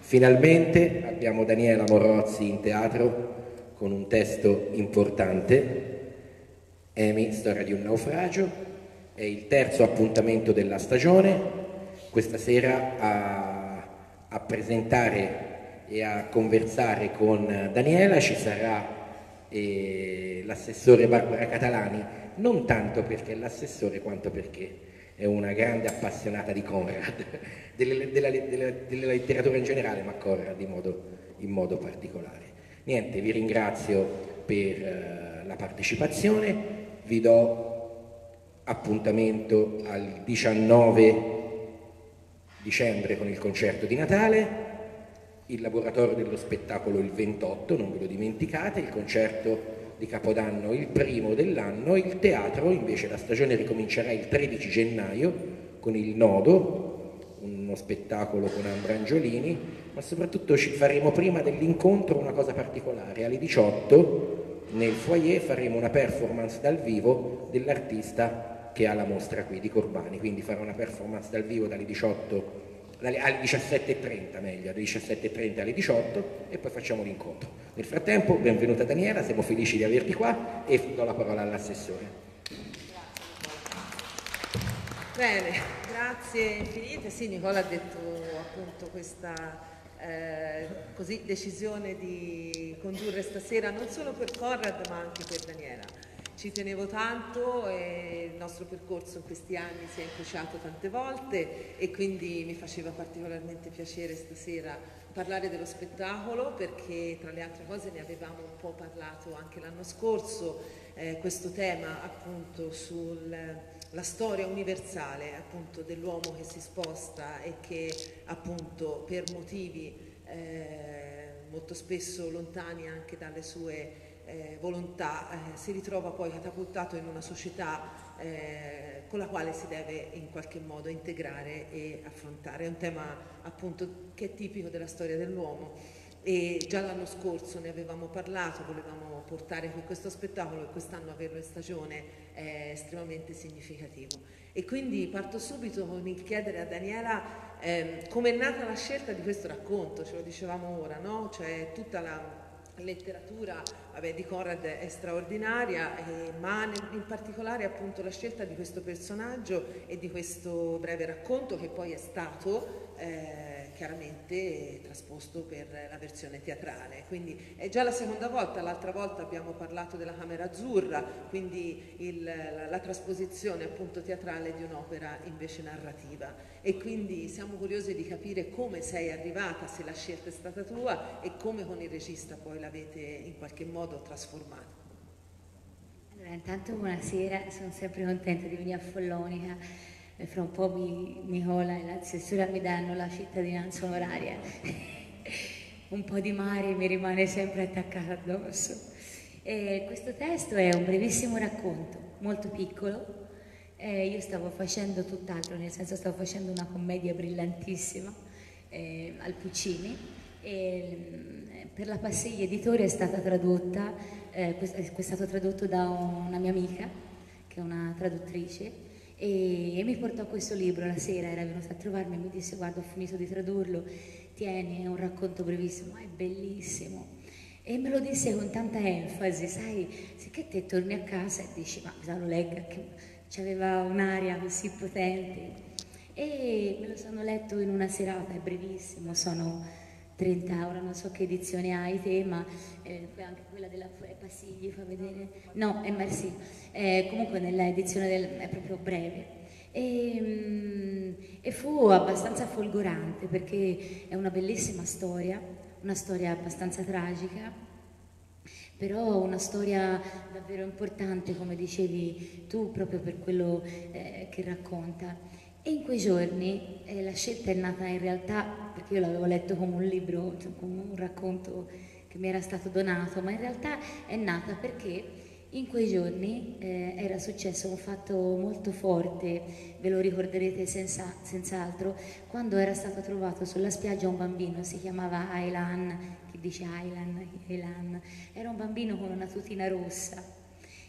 Finalmente abbiamo Daniela Morozzi in teatro con un testo importante, Amy, storia di un naufragio, è il terzo appuntamento della stagione, questa sera a, a presentare e a conversare con Daniela ci sarà eh, l'assessore Barbara Catalani, non tanto perché l'assessore quanto perché è una grande appassionata di Conrad, della, della, della, della letteratura in generale, ma Conrad in modo, in modo particolare. Niente, vi ringrazio per uh, la partecipazione, vi do appuntamento al 19 dicembre con il concerto di Natale, il laboratorio dello spettacolo il 28, non ve lo dimenticate, il concerto di Capodanno il primo dell'anno, il teatro invece la stagione ricomincerà il 13 gennaio con il Nodo, uno spettacolo con Ambrangiolini, ma soprattutto ci faremo prima dell'incontro una cosa particolare, alle 18 nel foyer faremo una performance dal vivo dell'artista che ha la mostra qui di Corbani, quindi farò una performance dal vivo dalle 18 alle 17.30 meglio, dalle 17.30 alle 18 e poi facciamo l'incontro. Nel frattempo, benvenuta Daniela, siamo felici di averti qua e do la parola all'assessore. Bene, grazie infinite. Sì, Nicola ha detto appunto questa eh, così, decisione di condurre stasera non solo per Conrad ma anche per Daniela. Ci tenevo tanto e il nostro percorso in questi anni si è incrociato tante volte e quindi mi faceva particolarmente piacere stasera parlare dello spettacolo perché tra le altre cose ne avevamo un po' parlato anche l'anno scorso, eh, questo tema appunto sulla storia universale appunto dell'uomo che si sposta e che appunto per motivi eh, molto spesso lontani anche dalle sue eh, volontà eh, si ritrova poi catapultato in una società eh, con la quale si deve in qualche modo integrare e affrontare. È un tema appunto che è tipico della storia dell'uomo e già l'anno scorso ne avevamo parlato, volevamo portare qui questo spettacolo e quest'anno averlo in stagione è estremamente significativo. E quindi parto subito con il chiedere a Daniela eh, come è nata la scelta di questo racconto, ce lo dicevamo ora, no? Cioè tutta la letteratura vabbè, di Conrad è straordinaria, eh, ma in particolare appunto la scelta di questo personaggio e di questo breve racconto che poi è stato eh, chiaramente trasposto per la versione teatrale. Quindi è già la seconda volta, l'altra volta abbiamo parlato della Camera Azzurra, quindi il, la, la, trasposizione appunto teatrale di un'opera invece narrativa. E quindi siamo curiosi di capire come sei arrivata, se la scelta è stata tua e come con il regista poi l'avete in qualche modo trasformata. Allora, intanto buonasera, sono sempre contenta di venire a Follonica e fra un po' mi, Nicola e l'assessora mi danno la cittadinanza onoraria. un po' di mare mi rimane sempre attaccato addosso. E questo testo è un brevissimo racconto, molto piccolo. Eh, io stavo facendo tutt'altro, nel senso stavo facendo una commedia brillantissima eh, al Puccini e mm, per la Passeglia Editore è stata tradotta, eh, è stato tradotto da una mia amica, che è una traduttrice, e, mi portò questo libro la sera, era venuta a trovarmi e mi disse guarda ho finito di tradurlo, tieni, è un racconto brevissimo, è bellissimo. E me lo disse con tanta enfasi, sai, se che te torni a casa e dici ma cosa lo legga, che aveva un'aria così potente. E me lo sono letto in una serata, è brevissimo, sono 30 euro, non so che edizione hai te, ma eh, anche quella della Passigli, fa vedere, no, è Marsi, eh, comunque nella edizione del, è proprio breve. E, mm, e, fu abbastanza folgorante perché è una bellissima storia, una storia abbastanza tragica, però una storia davvero importante, come dicevi tu, proprio per quello eh, che racconta. E in quei giorni eh, la scelta è nata in realtà, perché io l'avevo letto come un libro, cioè come un racconto che mi era stato donato, ma in realtà è nata perché in quei giorni eh, era successo un fatto molto forte, ve lo ricorderete senza, senz'altro, quando era stato trovato sulla spiaggia un bambino, si chiamava Aylan, chi dice Aylan, Aylan, era un bambino con una tutina rossa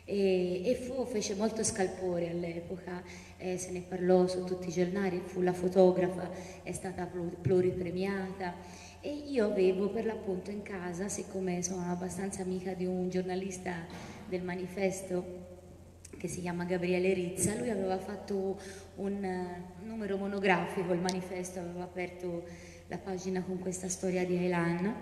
E, e fu, fece molto scalpore all'epoca, eh, se ne parlò su tutti i giornali, fu la fotografa, è stata pluripremiata. E io avevo per l'appunto in casa, siccome sono abbastanza amica di un giornalista del manifesto che si chiama Gabriele Rizza, lui aveva fatto un numero monografico, il manifesto aveva aperto la pagina con questa storia di Aylan.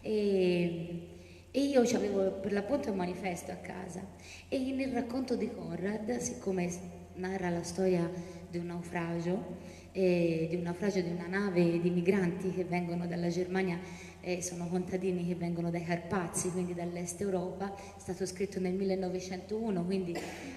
E, e io avevo per l'appunto un manifesto a casa e nel racconto di Conrad, siccome narra la storia di un naufragio, eh, di un naufragio di una nave di migranti che vengono dalla Germania eh, sono contadini che vengono dai Carpazi, quindi dall'est Europa, è stato scritto nel 1901, quindi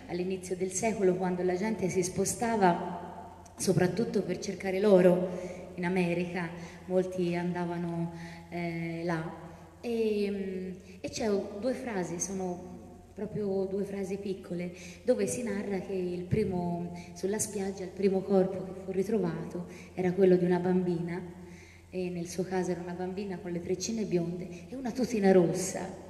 all'inizio del secolo quando la gente si spostava soprattutto per cercare l'oro in America, molti andavano eh, là. E, mm, e c'è due frasi, sono proprio due frasi piccole, dove si narra che primo, sulla spiaggia il primo corpo che fu ritrovato era quello di una bambina, e nel suo caso era una bambina con le treccine bionde e una tutina rossa.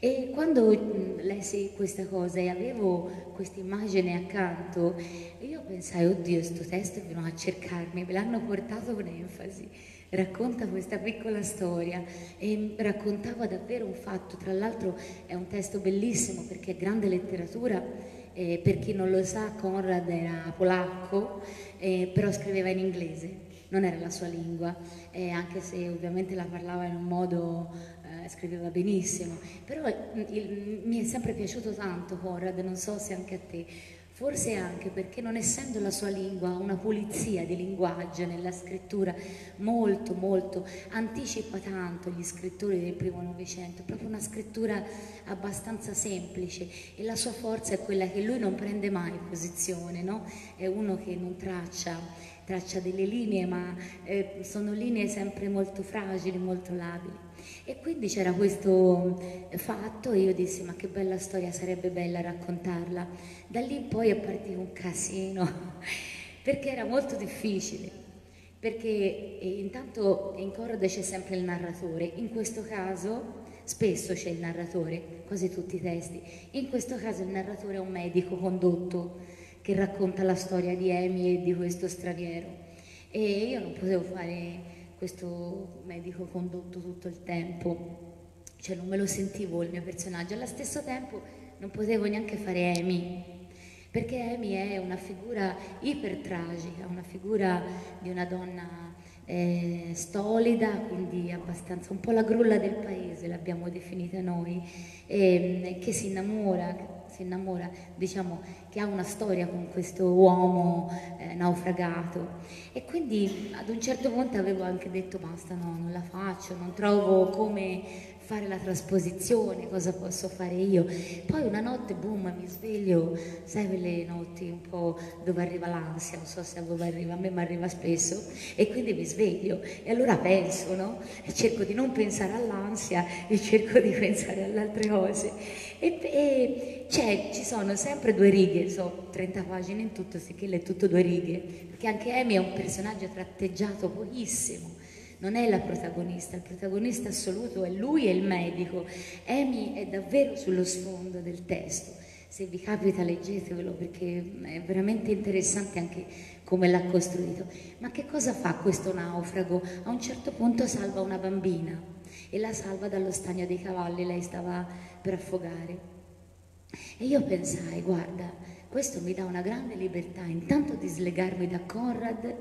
E quando mm, lessi questa cosa e avevo questa immagine accanto, io pensai, oddio, questo testo è venuto a cercarmi, me l'hanno portato con enfasi racconta questa piccola storia e raccontava davvero un fatto, tra l'altro è un testo bellissimo perché è grande letteratura, eh, per chi non lo sa Conrad era polacco, eh, però scriveva in inglese, non era la sua lingua, eh, anche se ovviamente la parlava in un modo eh, scriveva benissimo, però il, il, mi è sempre piaciuto tanto Conrad, non so se anche a te, Forse anche perché non essendo la sua lingua una pulizia di linguaggio nella scrittura molto molto anticipa tanto gli scrittori del primo Novecento, proprio una scrittura abbastanza semplice e la sua forza è quella che lui non prende mai posizione, no? è uno che non traccia, traccia delle linee ma eh, sono linee sempre molto fragili, molto labili. E quindi c'era questo eh, fatto e io dissi ma che bella storia, sarebbe bella raccontarla. Da lì poi è partito un casino, perché era molto difficile, perché eh, intanto in Corrode c'è sempre il narratore, in questo caso spesso c'è il narratore, quasi tutti i testi, in questo caso il narratore è un medico condotto che racconta la storia di Amy e di questo straniero e io non potevo fare questo medico condotto tutto il tempo, cioè non me lo sentivo il mio personaggio, allo stesso tempo non potevo neanche fare Amy, perché Amy è una figura ipertragica, una figura di una donna eh, stolida, quindi abbastanza un po' la grulla del paese, l'abbiamo definita noi, eh, che si innamora, si innamora, diciamo, che ha una storia con questo uomo eh, naufragato. E quindi ad un certo punto avevo anche detto basta, no, non la faccio, non trovo come fare la trasposizione, cosa posso fare io. Poi una notte, boom, mi sveglio, sai quelle notti un po' dove arriva l'ansia, non so se a voi arriva, a me mi arriva spesso, e quindi mi sveglio e allora penso, no? E cerco di non pensare all'ansia e cerco di pensare alle altre cose. E, e ci sono sempre due righe, so 30 pagine in tutto, sì che è tutto due righe, perché anche Amy è un personaggio tratteggiato pochissimo non è la protagonista, il protagonista assoluto è lui e il medico. Amy è davvero sullo sfondo del testo. Se vi capita leggetevelo perché è veramente interessante anche come l'ha costruito. Ma che cosa fa questo naufrago? A un certo punto salva una bambina e la salva dallo stagno dei cavalli, lei stava per affogare. E io pensai, guarda, questo mi dà una grande libertà intanto di slegarmi da Conrad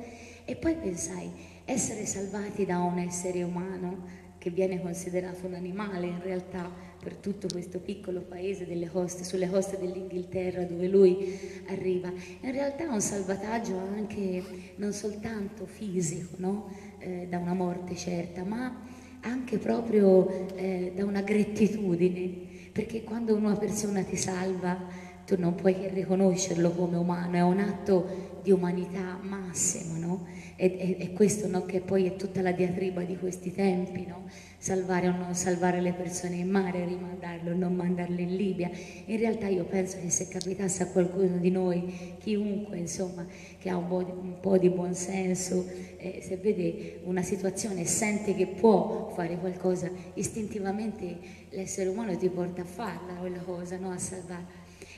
e poi pensai, essere salvati da un essere umano che viene considerato un animale in realtà per tutto questo piccolo paese coste, sulle coste dell'Inghilterra dove lui arriva. In realtà è un salvataggio anche non soltanto fisico, no? eh, da una morte certa, ma anche proprio eh, da una gratitudine, perché quando una persona ti salva tu non puoi che riconoscerlo come umano, è un atto di umanità massimo, no? E, questo no, che poi è tutta la diatriba di questi tempi, no? salvare o non salvare le persone in mare, rimandarle o non mandarle in Libia. In realtà io penso che se capitasse a qualcuno di noi, chiunque insomma, che ha un po' di, un po di buonsenso, eh, se vede una situazione e sente che può fare qualcosa, istintivamente l'essere umano ti porta a farla quella cosa, no? a salvare.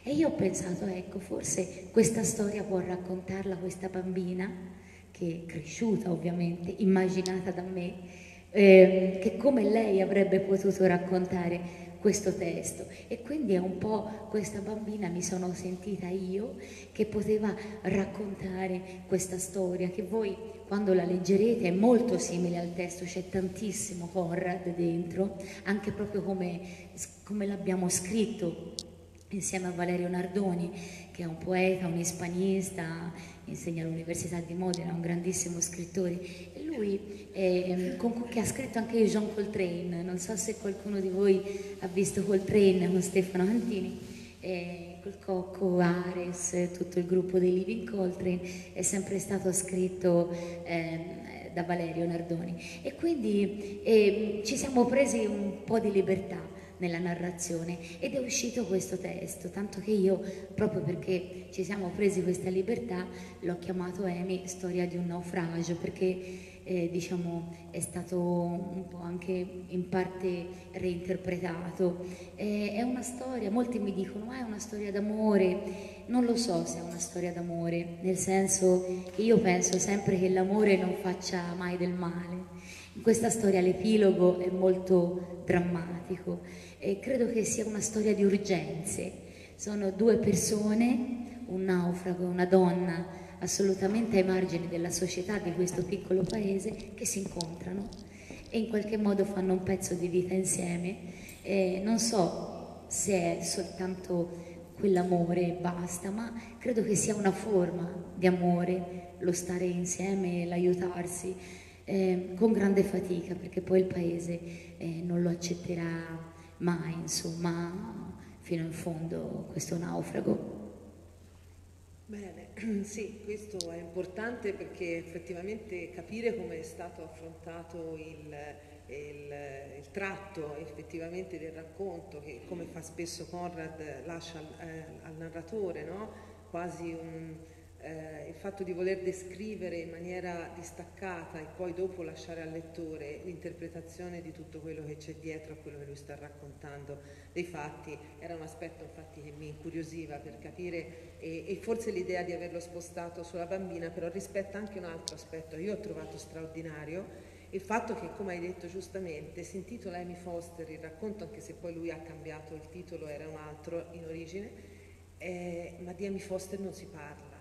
E io ho pensato, ecco, forse questa storia può raccontarla questa bambina, che cresciuta ovviamente, immaginata da me, eh, che come lei avrebbe potuto raccontare questo testo. E quindi è un po' questa bambina mi sono sentita io che poteva raccontare questa storia che voi quando la leggerete è molto simile al testo, c'è tantissimo Conrad dentro, anche proprio come, come l'abbiamo scritto insieme a Valerio Nardoni, che è un poeta, un ispanista, insegna all'Università di Modena, un grandissimo scrittore. E lui, eh, con, che ha scritto anche Jean Coltrane, non so se qualcuno di voi ha visto Coltrane con Stefano Antini, eh, col Cocco, Ares, tutto il gruppo dei Living Coltrane, è sempre stato scritto... Eh, da Valerio Nardoni. E quindi eh, ci siamo presi un po' di libertà nella narrazione ed è uscito questo testo, tanto che io, proprio perché ci siamo presi questa libertà, l'ho chiamato Emi Storia di un naufragio, perché eh, diciamo, è stato un po' anche in parte reinterpretato. Eh, è una storia, molti mi dicono, ma è una storia d'amore. Non lo so se è una storia d'amore, nel senso che io penso sempre che l'amore non faccia mai del male. In questa storia l'epilogo è molto drammatico e credo che sia una storia di urgenze. Sono due persone, un naufrago e una donna assolutamente ai margini della società di questo piccolo paese che si incontrano e in qualche modo fanno un pezzo di vita insieme. E non so se è soltanto quell'amore e basta, ma credo che sia una forma di amore lo stare insieme e l'aiutarsi eh, con grande fatica perché poi il paese eh, non lo accetterà mai, insomma, fino in fondo questo naufrago. Bene, sì, questo è importante perché effettivamente capire come è stato affrontato il, il, il tratto effettivamente del racconto, che come fa spesso Conrad lascia al, eh, al narratore, no? quasi un, eh, il fatto di voler descrivere in maniera distaccata e poi dopo lasciare al lettore l'interpretazione di tutto quello che c'è dietro a quello che lui sta raccontando dei fatti era un aspetto infatti che mi incuriosiva per capire e, e forse l'idea di averlo spostato sulla bambina però rispetta anche un altro aspetto io ho trovato straordinario il fatto che, come hai detto giustamente, si intitola Amy Foster il racconto, anche se poi lui ha cambiato il titolo, era un altro in origine, eh, ma di Amy Foster non si parla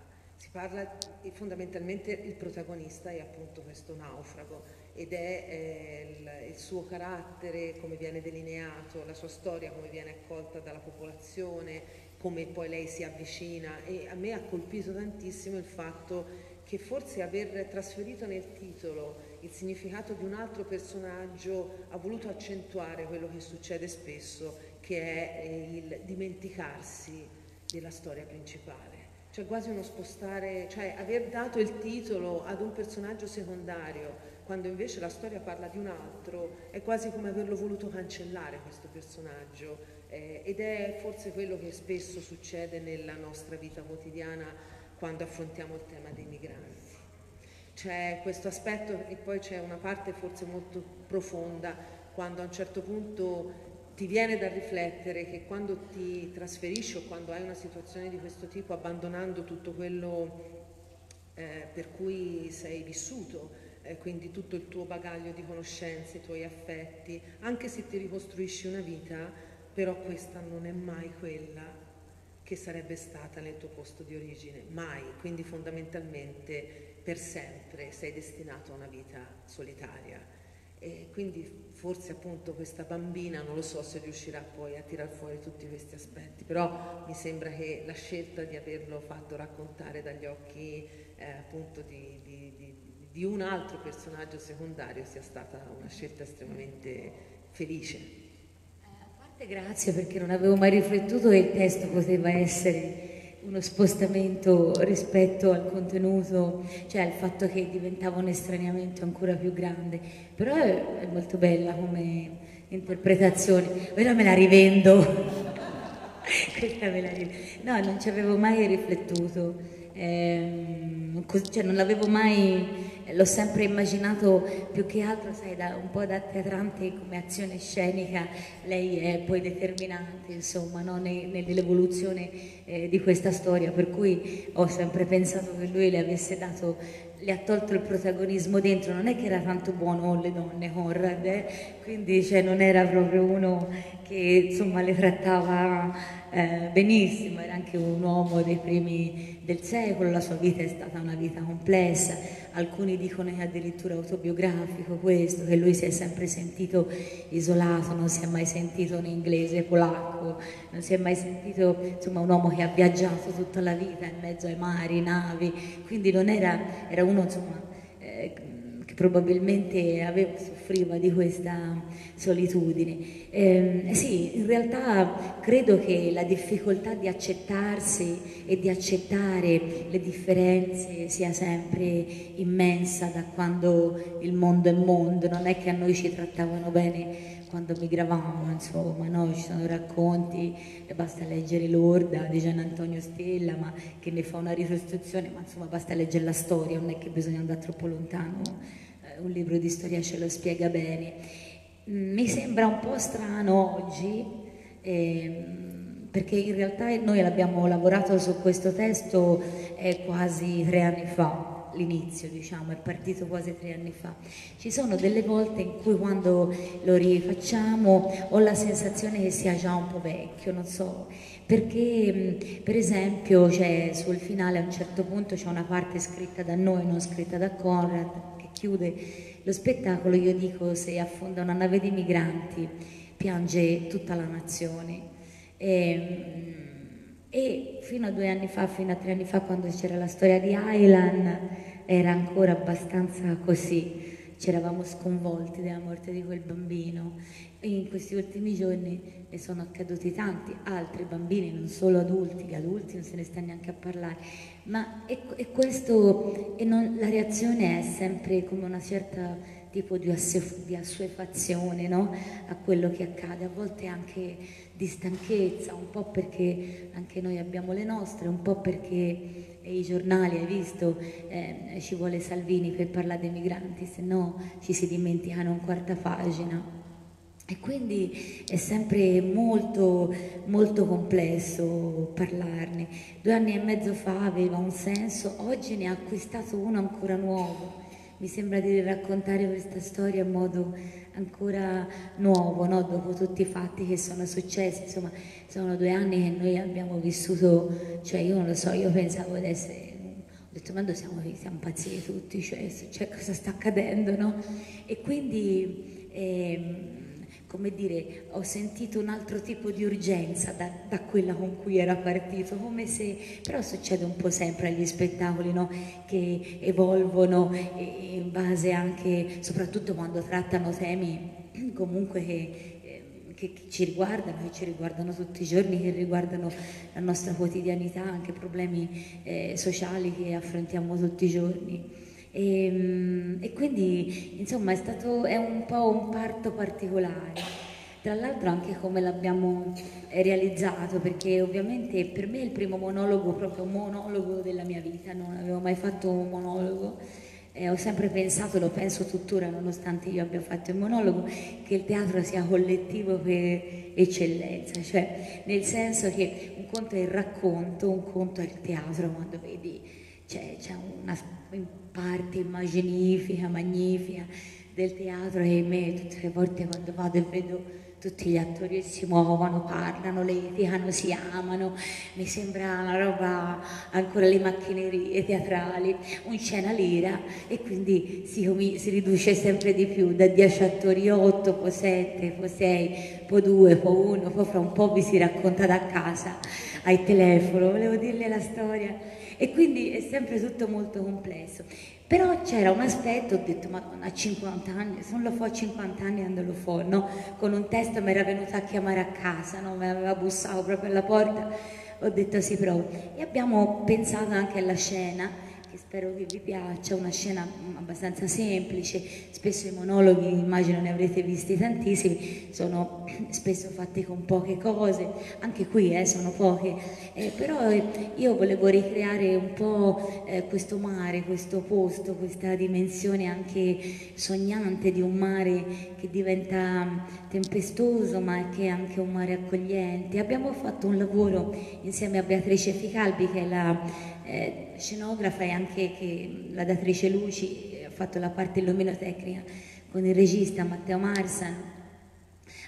si parla fondamentalmente il protagonista è appunto questo naufrago ed è eh, il, il, suo carattere, come viene delineato, la sua storia, come viene accolta dalla popolazione, come poi lei si avvicina. E a me ha colpito tantissimo il fatto che forse aver trasferito nel titolo il significato di un altro personaggio ha voluto accentuare quello che succede spesso, che è eh, il dimenticarsi della storia principale cioè quasi uno spostare, cioè aver dato il titolo ad un personaggio secondario quando invece la storia parla di un altro è quasi come averlo voluto cancellare questo personaggio eh, ed è forse quello che spesso succede nella nostra vita quotidiana quando affrontiamo il tema dei migranti. C'è questo aspetto e poi c'è una parte forse molto profonda quando a un certo punto ti viene da riflettere che quando ti trasferisci o quando hai una situazione di questo tipo, abbandonando tutto quello eh, per cui sei vissuto, eh, quindi tutto il tuo bagaglio di conoscenze, i tuoi affetti, anche se ti ricostruisci una vita, però questa non è mai quella che sarebbe stata nel tuo posto di origine, mai, quindi fondamentalmente per sempre sei destinato a una vita solitaria. E quindi forse appunto questa bambina, non lo so se riuscirà poi a tirar fuori tutti questi aspetti, però mi sembra che la scelta di averlo fatto raccontare dagli occhi eh, appunto di, di, di, di, un altro personaggio secondario sia stata una scelta estremamente felice. Eh, a parte grazie perché non avevo mai riflettuto che il testo poteva essere uno spostamento rispetto al contenuto, cioè al fatto che diventava un estraniamento ancora più grande, però è, è molto bella come interpretazione, ora me la rivendo, questa me la rivendo, no non ci avevo mai riflettuto, eh, cioè non l'avevo mai l'ho sempre immaginato più che altro, sai, da, un po' da teatrante come azione scenica, lei è poi determinante, insomma, no? nell'evoluzione eh, di questa storia, per cui ho sempre pensato che lui le avesse dato le ha tolto il protagonismo dentro, non è che era tanto buono le donne Conrad, eh? quindi cioè, non era proprio uno che insomma le trattava eh, benissimo, era anche un uomo dei primi del secolo, la sua vita è stata una vita complessa, alcuni dicono che è addirittura autobiografico questo, che lui si è sempre sentito isolato, non si è mai sentito un inglese polacco, non si è mai sentito insomma un uomo che ha viaggiato tutta la vita in mezzo ai mari, navi, quindi non era, era uno insomma probabilmente aveva, soffriva di questa solitudine. Eh, sì, in realtà credo che la difficoltà di accettarsi e di accettare le differenze sia sempre immensa da quando il mondo è mondo, non è che a noi ci trattavano bene quando migravamo, insomma, no? ci sono racconti, basta leggere Lorda di Gian Antonio Stella, ma che ne fa una ricostruzione, ma insomma basta leggere la storia, non è che bisogna andare troppo lontano, un libro di storia ce lo spiega bene. Mm, mi sembra un po' strano oggi, eh, perché in realtà noi abbiamo lavorato su questo testo eh, quasi tre anni fa, l'inizio, diciamo, è partito quasi tre anni fa. Ci sono delle volte in cui quando lo rifacciamo ho la sensazione che sia già un po' vecchio, non so, perché per esempio cioè, sul finale a un certo punto c'è una parte scritta da noi, non scritta da Conrad, chiude lo spettacolo, io dico se affonda una nave di migranti piange tutta la nazione. E, ehm, e fino a due anni fa, fino a tre anni fa, quando c'era la storia di Aylan, era ancora abbastanza così. Ci eravamo sconvolti della morte di quel bambino e in questi ultimi giorni ne sono accaduti tanti altri bambini, non solo adulti, gli adulti non se ne sta neanche a parlare, ma e, e questo, e non, la reazione è sempre come una certa tipo di, di assuefazione no? a quello che accade, a volte anche di stanchezza, un po' perché anche noi abbiamo le nostre, un po' perché i giornali, hai visto, eh, ci vuole Salvini per parlare dei migranti, se no ci si dimenticano un quarta pagina. E quindi è sempre molto, molto complesso parlarne. Due anni e mezzo fa aveva un senso, oggi ne ha acquistato uno ancora nuovo mi sembra di raccontare questa storia in modo ancora nuovo, no? dopo tutti i fatti che sono successi, insomma sono due anni che noi abbiamo vissuto, cioè io non lo so, io pensavo di essere, ho detto ma siamo, siamo pazzi tutti, cioè, cioè, cosa sta accadendo, no? E quindi... Eh, come dire, ho sentito un altro tipo di urgenza da, da, quella con cui era partito, come se, però succede un po' sempre agli spettacoli, no? che evolvono in base anche, soprattutto quando trattano temi comunque che, eh, che, ci riguardano, che ci riguardano tutti i giorni, che riguardano la nostra quotidianità, anche problemi eh, sociali che affrontiamo tutti i giorni. E, ehm, e quindi insomma è stato è un po' un parto particolare. Tra l'altro anche come l'abbiamo eh, realizzato, perché ovviamente per me è il primo monologo, proprio monologo della mia vita, non avevo mai fatto un monologo. Eh, ho sempre pensato, lo penso tuttora, nonostante io abbia fatto il monologo, che il teatro sia collettivo per eccellenza, cioè nel senso che un conto è il racconto, un conto è il teatro, quando vedi c'è, c'è una parte immaginifica, magnifica del teatro a me tutte le volte quando vado e vedo tutti gli attori che si muovono, parlano, litigano, si amano, mi sembra una roba, ancora le macchinerie teatrali, un scena lira e quindi si, si riduce sempre di più, da 10 attori 8, poi 7, poi 6, poi 2, poi 1, poi fra un po' vi si racconta da casa, al telefono, volevo dirle la storia e quindi è sempre tutto molto complesso. Però c'era un aspetto, ho detto, madonna, a 50 anni, se non lo fa a 50 anni andalo fuori, no? Con un testo mi era venuta a chiamare a casa, no? Mi aveva bussato proprio alla porta, ho detto sì, provo. E abbiamo pensato anche alla scena, che spero che vi piaccia, una scena abbastanza semplice, spesso i monologhi, immagino ne avrete visti tantissimi, sono spesso fatti con poche cose, anche qui eh, sono poche, eh, però eh, io volevo ricreare un po' eh, questo mare, questo posto, questa dimensione anche sognante di un mare che diventa tempestoso ma che è anche un mare accogliente. Abbiamo fatto un lavoro insieme a Beatrice Ficalbi che è la eh, scenografa e anche che la datrice luci ha fatto la parte illuminotecnica con il regista Matteo Marsan.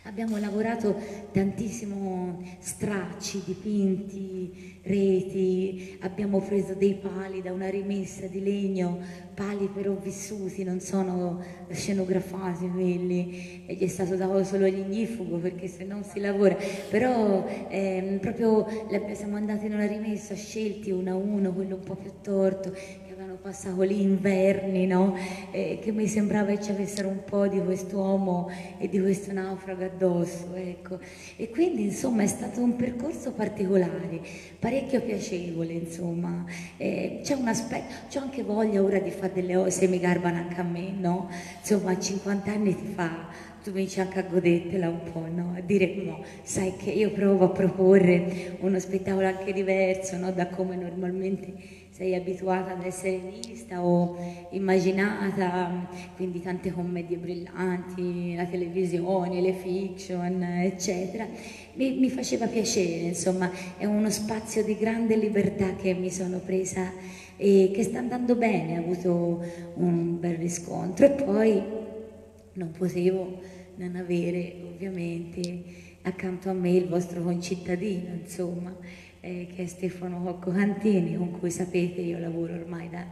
Abbiamo lavorato tantissimo stracci, dipinti, reti, abbiamo preso dei pali da una rimessa di legno, pali però vissuti, non sono scenografati quelli, e gli è stato dato solo l'ignifugo perché se non si lavora, però ehm, proprio siamo andati in una rimessa, scelti uno a uno, quello un po' più torto, avevano passato lì inverni, no? eh, che mi sembrava che ci avessero un po' di quest'uomo e di questo naufrago addosso, ecco. E quindi insomma è stato un percorso particolare, parecchio piacevole, insomma. Eh, c'è un aspetto, ho anche voglia ora di fare delle cose, mi garbano anche a me, no? Insomma a 50 anni fa tu vinci anche a godertela un po', no? a dire no, sai che io provo a proporre uno spettacolo anche diverso no? da come normalmente sei abituata ad essere vista o immaginata, quindi tante commedie brillanti, la televisione, le fiction, eccetera, mi, mi faceva piacere, insomma, è uno spazio di grande libertà che mi sono presa e che sta andando bene, ha avuto un bel riscontro e poi non potevo non avere ovviamente accanto a me il vostro concittadino, insomma, eh, che è Stefano Cocco Cantini, con cui sapete io lavoro ormai da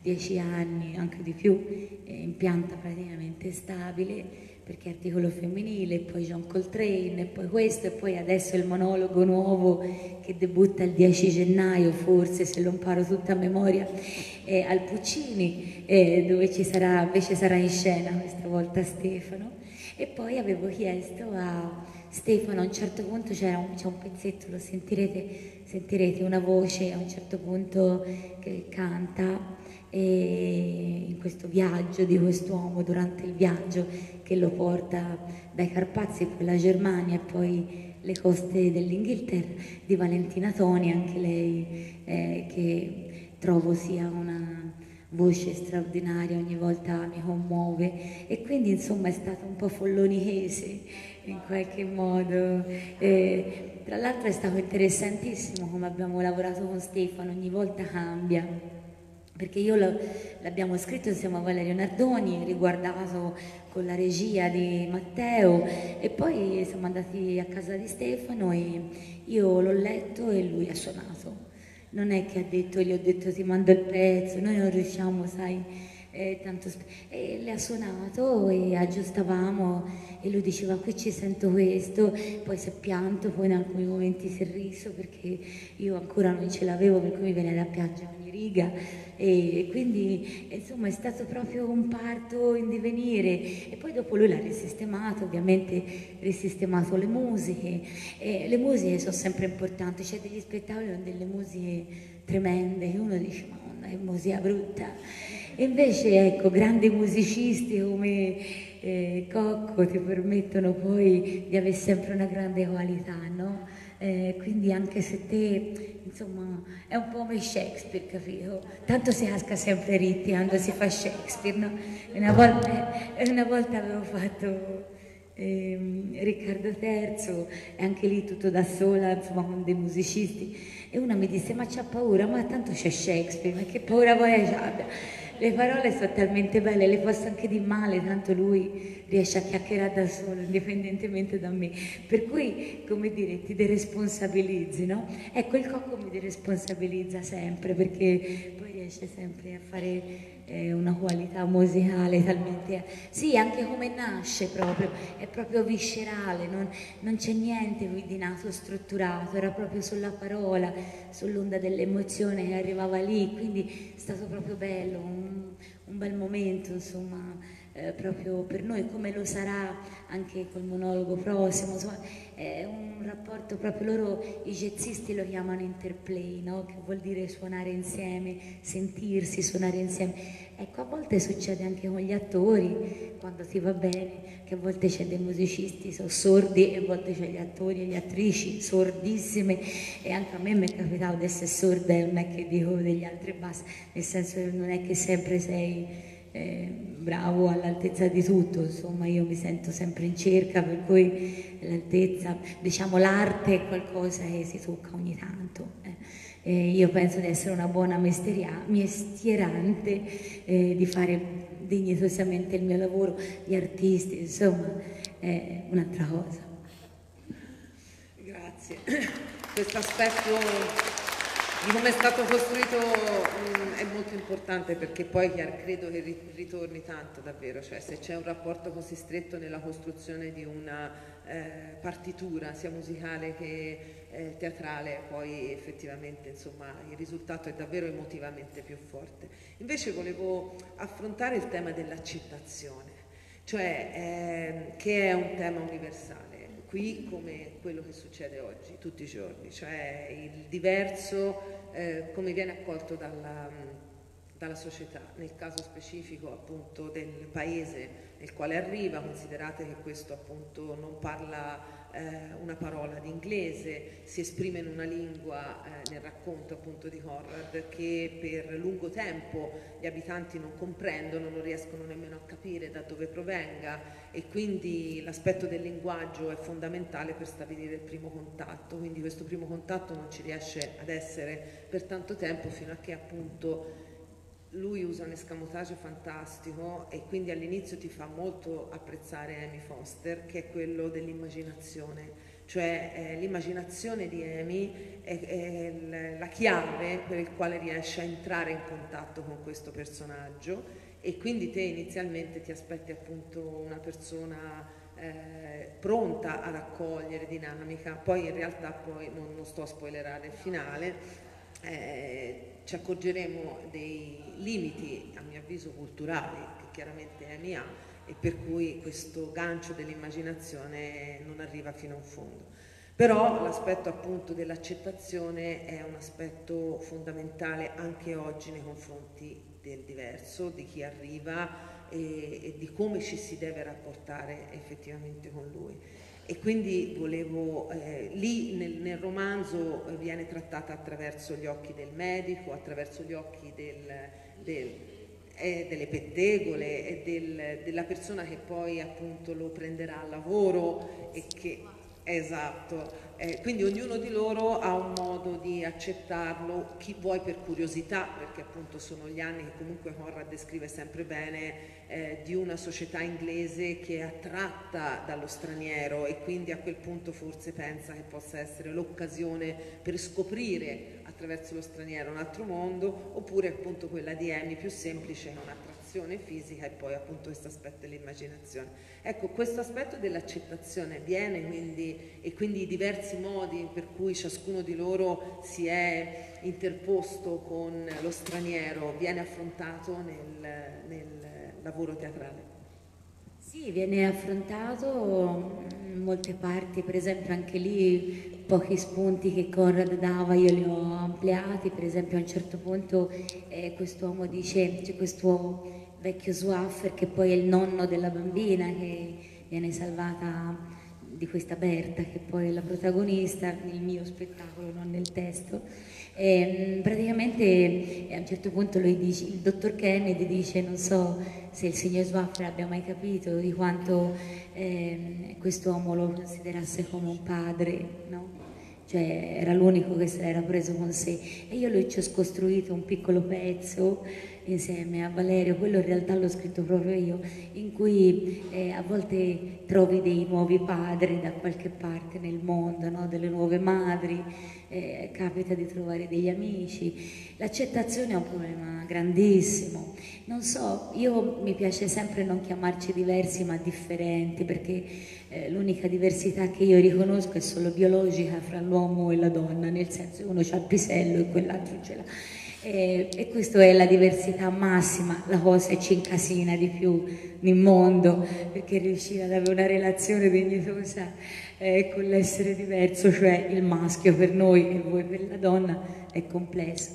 dieci anni, anche di più, in pianta praticamente stabile, perché articolo femminile, poi John Coltrane, poi questo, e poi adesso il monologo nuovo che debutta il 10 gennaio, forse se lo imparo tutta a memoria, eh, al Puccini, eh, dove ci sarà, invece sarà in scena questa volta Stefano. E poi avevo chiesto a Stefano, a un certo punto c'è un, un, pezzetto, lo sentirete sentirete una voce a un certo punto che canta in questo viaggio di quest'uomo, durante il viaggio che lo porta dai Carpazi, poi la Germania e poi le coste dell'Inghilterra, di Valentina Toni, anche lei eh, che trovo sia una voce straordinaria, ogni volta mi commuove. E quindi insomma è stato un po' follonichese in qualche modo. Eh, tra l'altro è stato interessantissimo come abbiamo lavorato con Stefano, ogni volta cambia, perché io l'abbiamo scritto insieme a Valerio Nardoni, riguardato con la regia di Matteo e poi siamo andati a casa di Stefano e io l'ho letto e lui ha suonato. Non è che ha detto, gli ho detto ti mando il pezzo, noi non riusciamo, sai, eh, tanto e le ha suonato e aggiustavamo e lui diceva qui ci sento questo, poi si è pianto, poi in alcuni momenti si è riso perché io ancora non ce l'avevo per cui mi viene da piangere ogni riga. E quindi insomma è stato proprio un parto in divenire. E poi dopo lui l'ha risistemato, ovviamente risistemato le musiche. E le musiche sono sempre importanti, c'è degli spettacoli con delle musiche tremende che uno dice ma è musica brutta e invece ecco grandi musicisti come eh, Cocco ti permettono poi di avere sempre una grande qualità, no? Eh, quindi anche se te, insomma, è un po' come Shakespeare, capito? Tanto si casca sempre ritti quando si fa Shakespeare, no? Una volta, una volta avevo fatto eh, Riccardo III e anche lì tutto da sola, insomma, con dei musicisti. E una mi disse, ma c'ha paura, ma tanto c'è Shakespeare, ma che paura vuoi abbia? Le parole sono talmente belle, le posso anche di male, tanto lui riesce a chiacchierare da solo, indipendentemente da me. Per cui, come dire, ti deresponsabilizzi, no? Ecco, il cocco mi deresponsabilizza sempre, perché poi riesce sempre a fare eh, una qualità musicale talmente... Sì, anche come nasce proprio, è proprio viscerale, non, non c'è niente di nato strutturato, era proprio sulla parola, sull'onda dell'emozione che arrivava lì, quindi è stato proprio bello, un, un bel momento, insomma, eh, proprio per noi, come lo sarà anche col monologo prossimo, insomma, è un rapporto proprio loro, i jazzisti lo chiamano interplay, no? che vuol dire suonare insieme, sentirsi, suonare insieme. Ecco, a volte succede anche con gli attori, quando ti va bene, che a volte c'è dei musicisti sono sordi e a volte c'è gli attori e le attrici sordissime e anche a me mi è capitato di essere sorda e non è che dico degli altri bassi, nel senso che non è che sempre sei eh, bravo all'altezza di tutto, insomma io mi sento sempre in cerca, per cui l'altezza, diciamo l'arte è qualcosa che si tocca ogni tanto. Eh. io penso di essere una buona mestierante, eh, di fare dignitosamente il mio lavoro, gli artisti, insomma, è un'altra cosa. Grazie. Questo aspetto di come è stato costruito mh, mm, è molto importante perché poi credo che ritorni tanto davvero, cioè se c'è un rapporto così stretto nella costruzione di una eh, partitura sia musicale che eh, teatrale poi effettivamente insomma il risultato è davvero emotivamente più forte. Invece volevo affrontare il tema dell'accettazione, cioè eh, che è un tema universale qui come quello che succede oggi, tutti i giorni, cioè il diverso eh, come viene accolto dalla, dalla, società, nel caso specifico appunto del paese nel quale arriva, considerate che questo appunto non parla eh, una parola d'inglese, si esprime in una lingua eh, nel racconto appunto di Conrad che per lungo tempo gli abitanti non comprendono, non riescono nemmeno a capire da dove provenga e quindi l'aspetto del linguaggio è fondamentale per stabilire il primo contatto, quindi questo primo contatto non ci riesce ad essere per tanto tempo fino a che appunto lui usa un escamotage fantastico e quindi all'inizio ti fa molto apprezzare Amy Foster, che è quello dell'immaginazione. Cioè eh, l'immaginazione di Amy è, è la chiave per il quale riesce a entrare in contatto con questo personaggio e quindi te inizialmente ti aspetti appunto una persona eh, pronta ad accogliere, dinamica, poi in realtà poi non, non sto a spoilerare il finale, eh, ci accorgeremo dei limiti, a mio avviso, culturali che chiaramente EMI ha e per cui questo gancio dell'immaginazione non arriva fino un fondo. Però l'aspetto appunto dell'accettazione è un aspetto fondamentale anche oggi nei confronti del diverso, di chi arriva e, e di come ci si deve rapportare effettivamente con lui e quindi volevo, eh, lì nel, nel, romanzo viene trattata attraverso gli occhi del medico, attraverso gli occhi del, del, eh, delle pettegole e del, della persona che poi appunto lo prenderà a lavoro e che Esatto, eh, quindi ognuno di loro ha un modo di accettarlo, chi vuoi per curiosità, perché appunto sono gli anni che comunque Conrad descrive sempre bene eh, di una società inglese che è attratta dallo straniero e quindi a quel punto forse pensa che possa essere l'occasione per scoprire attraverso lo straniero un altro mondo, oppure appunto quella di Amy più semplice, un'attrazione l'accettazione fisica e poi appunto questo aspetto dell'immaginazione. Ecco, questo aspetto dell'accettazione viene quindi, e quindi i diversi modi per cui ciascuno di loro si è interposto con lo straniero viene affrontato nel, nel lavoro teatrale. Sì, viene affrontato in molte parti, per esempio anche lì pochi spunti che Conrad dava io li ho ampliati, per esempio a un certo punto eh, quest'uomo dice, c'è questo vecchio Swaffer che poi è il nonno della bambina che viene salvata di questa Berta che poi è la protagonista nel mio spettacolo, non nel testo. E, mm, praticamente a un certo punto dice, il dottor Kennedy dice non so se il signor Swaffer abbia mai capito di quanto eh, quest'uomo lo considerasse come un padre, no? cioè era l'unico che se l'era preso con sé e io lui ci ho scostruito un piccolo pezzo insieme a Valerio, quello in realtà l'ho scritto proprio io, in cui eh, a volte trovi dei nuovi padri da qualche parte nel mondo, no? delle nuove madri, eh, capita di trovare degli amici. L'accettazione è un problema grandissimo. Non so, io mi piace sempre non chiamarci diversi ma differenti, perché eh, l'unica diversità che io riconosco è solo biologica fra l'uomo e la donna, nel senso che uno ha il pisello e quell'altro ce l'ha E, e questa è la diversità massima, la cosa che ci incasina di più nel mondo, perché riuscire ad avere una relazione dignitosa eh, con l'essere diverso, cioè il maschio per noi e voi per la donna, è complesso.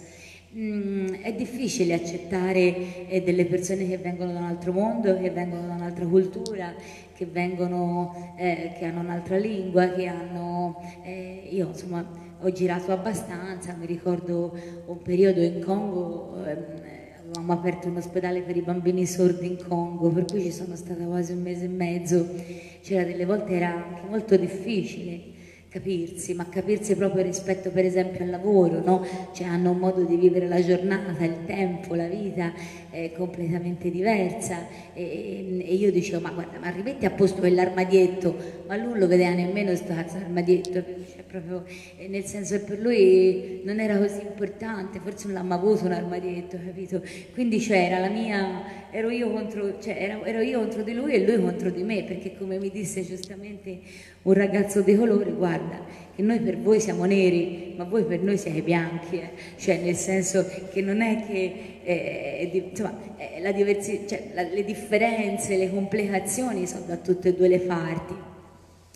Mm, è difficile accettare eh, delle persone che vengono da un altro mondo, che vengono da un'altra cultura, che, vengono, eh, che hanno un'altra lingua, che hanno... Eh, io insomma ho girato abbastanza, mi ricordo un periodo in Congo, ehm, avevamo aperto un ospedale per i bambini sordi in Congo, per cui ci sono stata quasi un mese e mezzo, c'era delle volte era anche molto difficile capirsi, ma capirsi proprio rispetto per esempio al lavoro, no? Cioè hanno un modo di vivere la giornata, il tempo, la vita eh, completamente diversa. E, e, io dicevo ma guarda ma rimetti a posto quell'armadietto, ma lui non lo vedeva nemmeno questo armadietto, proprio, eh, nel senso che per lui non era così importante, forse non l'ha mai avuto un armadietto, capito? Quindi c'era la mia, ero io, contro, cioè, ero, ero io contro di lui e lui contro di me, perché come mi disse giustamente un ragazzo di colore, guarda, che noi per voi siamo neri, ma voi per noi siete bianchi, eh? cioè nel senso che non è che eh, di, insomma, eh, diversi, cioè, la, le differenze, le complicazioni sono da tutte e due le parti.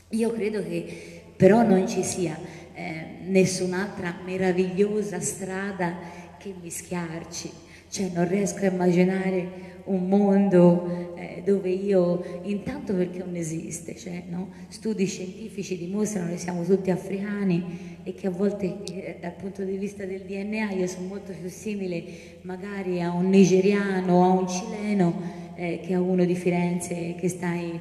Io credo che però non ci sia eh, nessun'altra meravigliosa strada che mischiarci, cioè non riesco a immaginare un mondo eh, dove io, intanto perché non esiste, cioè, no? studi scientifici dimostrano che siamo tutti africani e che a volte eh, dal punto di vista del DNA io sono molto più simile magari a un nigeriano o a un cileno eh, che a uno di Firenze che sta in,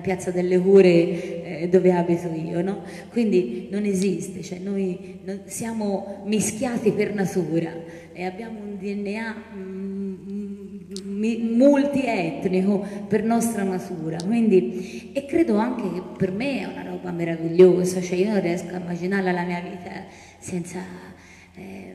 Piazza delle Cure eh, dove abito io, no? quindi non esiste, cioè noi non, siamo mischiati per natura e abbiamo un DNA mm, multietnico per nostra natura quindi, e credo anche che per me è una roba meravigliosa cioè io non riesco a immaginare la mia vita senza eh,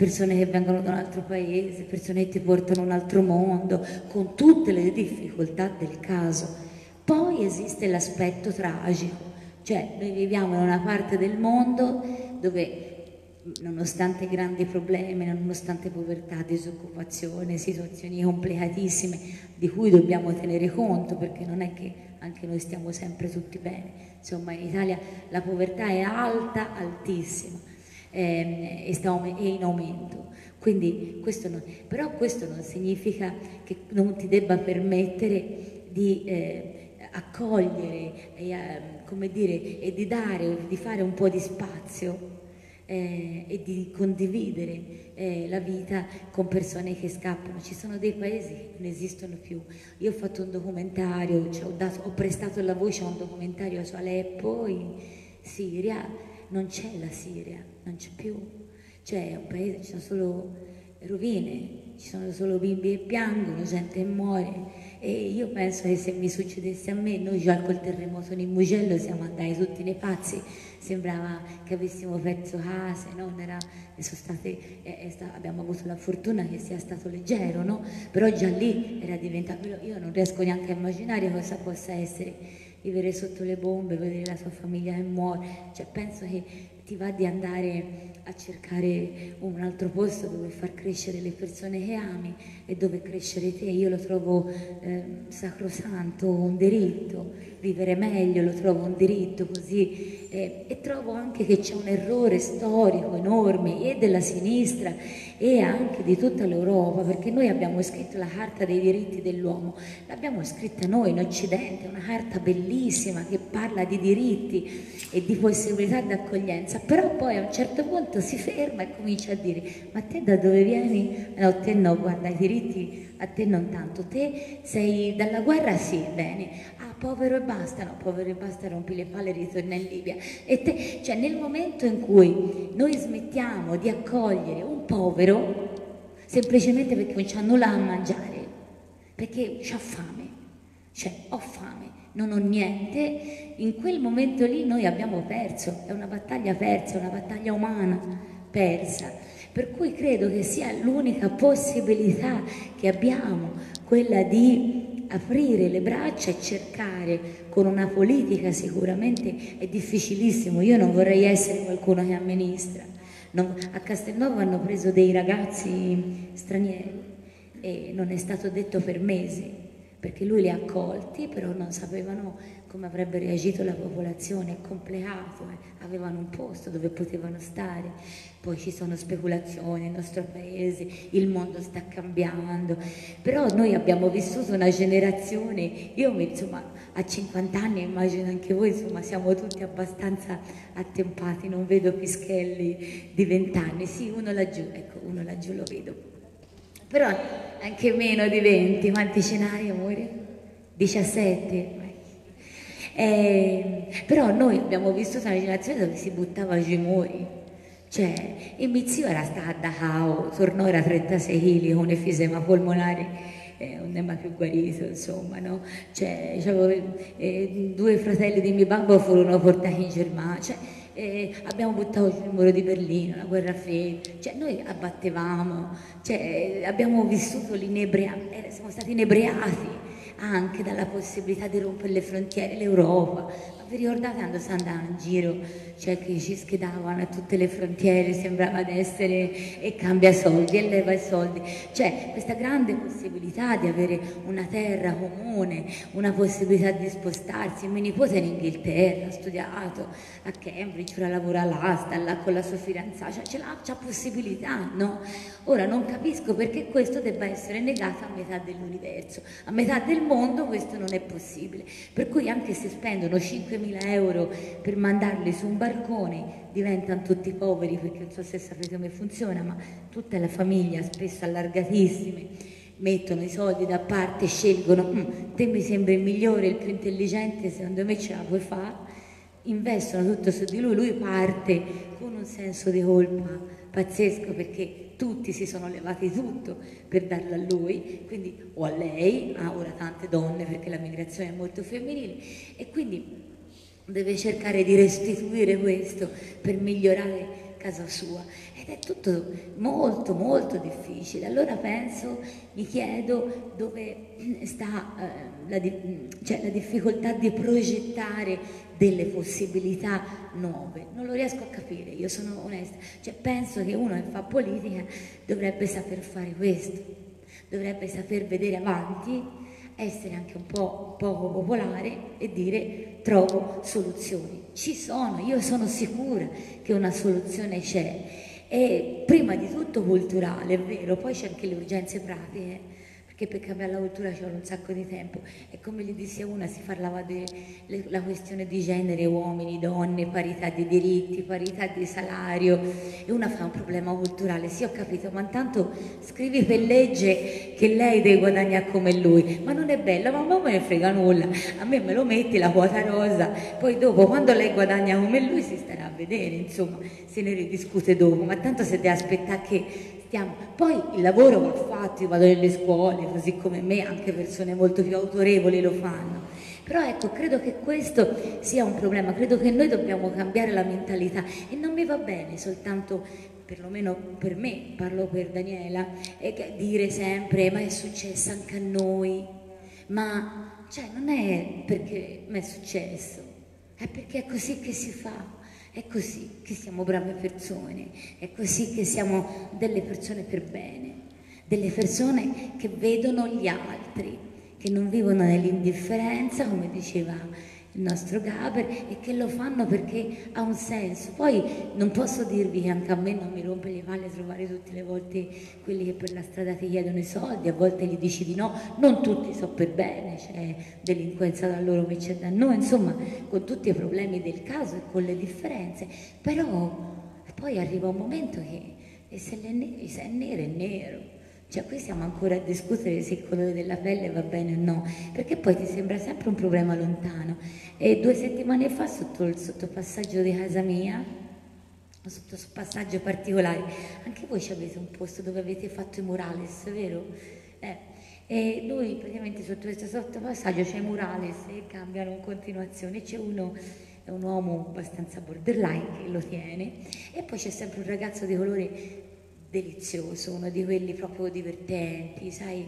persone che vengono da un altro paese persone che ti portano un altro mondo con tutte le difficoltà del caso poi esiste l'aspetto tragico cioè noi viviamo in una parte del mondo dove nonostante grandi problemi, nonostante povertà, disoccupazione, situazioni complicatissime di cui dobbiamo tenere conto perché non è che anche noi stiamo sempre tutti bene. Insomma, in Italia la povertà è alta, altissima ehm, e sta è in aumento. Quindi questo non, però questo non significa che non ti debba permettere di eh, accogliere e, eh, dire, e di dare, di fare un po' di spazio eh, e di condividere eh, la vita con persone che scappano. Ci sono dei paesi che non esistono più. Io ho fatto un documentario, cioè ho, dato, ho, prestato la voce a un documentario su Aleppo in Siria, non c'è la Siria, non c'è più. Cioè è un paese, ci sono solo rovine, ci sono solo bimbi che piangono, gente che muore. E io penso che se mi succedesse a me, noi già col terremoto in Mugello siamo andati tutti nei pazzi sembrava che avessimo perso case, no? Era, state, è, è sta, abbiamo avuto la fortuna che sia stato leggero, no? però già lì era diventato, io non riesco neanche a immaginare cosa possa essere vivere sotto le bombe, vedere la sua famiglia che muore, cioè penso che ti va di andare a cercare un altro posto dove far crescere le persone che ami e dove crescere te. Io lo trovo eh, sacrosanto, un diritto, vivere meglio lo trovo un diritto così. Eh, e trovo anche che c'è un errore storico enorme e della sinistra e anche di tutta l'Europa perché noi abbiamo scritto la Carta dei diritti dell'uomo, l'abbiamo scritta noi in Occidente, una carta bellissima che parla di diritti e di possibilità d'accoglienza, però poi a un certo punto si ferma e comincia a dire ma te da dove vieni? No, te no, guarda i diritti a te non tanto, te sei dalla guerra sì, bene, ah povero e basta, no, povero e basta, rompi le palle e ritorna in Libia. E te, cioè nel momento in cui noi smettiamo di accogliere un povero, semplicemente perché non c'ha nulla a mangiare, perché c'ha fame, cioè ho fame, non ho niente, in quel momento lì noi abbiamo perso, è una battaglia persa, è una battaglia umana persa. Per cui credo che sia l'unica possibilità che abbiamo, quella di aprire le braccia e cercare con una politica sicuramente è difficilissimo, io non vorrei essere qualcuno che amministra, Non, a Castelnuovo hanno preso dei ragazzi stranieri e non è stato detto per mesi, perché lui li ha accolti, però non sapevano come avrebbe reagito la popolazione, è compleato, eh. avevano un posto dove potevano stare, poi ci sono speculazioni nel nostro paese, il mondo sta cambiando, però noi abbiamo vissuto una generazione, io insomma a 50 anni immagino anche voi, insomma siamo tutti abbastanza attempati, non vedo pischelli di 20 anni, sì uno laggiù, ecco uno laggiù lo vedo, però anche meno di 20, quanti scenari amore? 17, eh, però noi abbiamo vissuto una generazione dove si buttava giù i muri. Cioè, il mio zio era stato a Dachau, tornò, era 36 kg con efisema polmonare, eh, non è mai più guarito, insomma, no? Cioè, eh, due fratelli di mio babbo furono portati in Germania, cioè, eh, abbiamo buttato il muro di Berlino, la guerra fredda, cioè, noi abbattevamo, cioè, abbiamo vissuto l'inebriato, eh, siamo stati inebriati anche dalla possibilità di rompere le frontiere, l'Europa. Vi ricordate quando si andava in giro, cioè che ci schedavano a tutte le frontiere, sembrava di essere e cambia soldi e leva i soldi. Cioè questa grande possibilità di avere una terra comune, una possibilità di spostarsi. Mio nipote in Inghilterra, ha studiato a Cambridge, ora lavora là, sta là con la sua fidanzata, cioè, ce l'ha, c'ha possibilità, no? Ora non capisco perché questo debba essere negato a metà dell'universo, a metà del mondo questo non è possibile, per cui anche se spendono 5.000 euro per mandarli su un barcone diventano tutti poveri perché non so se sapete come funziona, ma tutta la famiglia, spesso allargatissime, mettono i soldi da parte, scelgono, mm, te mi sembri il migliore, il più intelligente, secondo me ce la puoi fare, investono tutto su di lui, lui parte con un senso di colpa pazzesco perché tutti si sono levati tutto per darlo a lui, quindi, o a lei, ha ora tante donne perché la migrazione è molto femminile e quindi deve cercare di restituire questo per migliorare casa sua ed è tutto molto molto difficile allora penso mi chiedo dove sta eh, la, cioè, la difficoltà di progettare delle possibilità nuove. Non lo riesco a capire, io sono onesta. Cioè, penso che uno che fa politica dovrebbe saper fare questo, dovrebbe saper vedere avanti, essere anche un po' poco popolare e dire trovo soluzioni. Ci sono, io sono sicura che una soluzione c'è. E prima di tutto culturale, è vero, poi c'è anche le urgenze pratiche che per cambiare la cultura ci vuole un sacco di tempo. E come gli dissi a una si parlava della questione di genere, uomini, donne, parità di diritti, parità di salario e una fa un problema culturale, sì ho capito, ma intanto scrivi per legge che lei deve guadagnare come lui, ma non è bello, ma non me ne frega nulla, a me me lo metti la quota rosa, poi dopo quando lei guadagna come lui si starà a vedere, insomma, se ne ridiscute dopo, ma tanto se deve aspettare che stiamo. Poi il lavoro va fatto, io vado nelle scuole, così come me, anche persone molto più autorevoli lo fanno. Però ecco, credo che questo sia un problema, credo che noi dobbiamo cambiare la mentalità e non mi va bene soltanto, perlomeno per me, parlo per Daniela, dire sempre ma è successo anche a noi, ma cioè, non è perché mi è successo, è perché è così che si fa. È così che siamo brave persone, è così che siamo delle persone per bene, delle persone che vedono gli altri, che non vivono nell'indifferenza, come diceva il nostro Gaber e che lo fanno perché ha un senso. Poi non posso dirvi che anche a me non mi rompe le palle trovare tutte le volte quelli che per la strada ti chiedono i soldi, a volte gli dici di no, non tutti so per bene, c'è delinquenza da loro che c'è da noi, insomma con tutti i problemi del caso e con le differenze, però poi arriva un momento che se è nero è nero cioè qui siamo ancora a discutere se il colore della pelle va bene o no, perché poi ti sembra sempre un problema lontano. E due settimane fa sotto il sottopassaggio di casa mia, un sottopassaggio particolare, anche voi avete un posto dove avete fatto i murales, vero? Eh, e lui praticamente sotto questo sottopassaggio c'è i murales e cambiano in continuazione, c'è uno è un uomo abbastanza borderline che lo tiene e poi c'è sempre un ragazzo di colore delizioso, uno di quelli proprio divertenti, sai,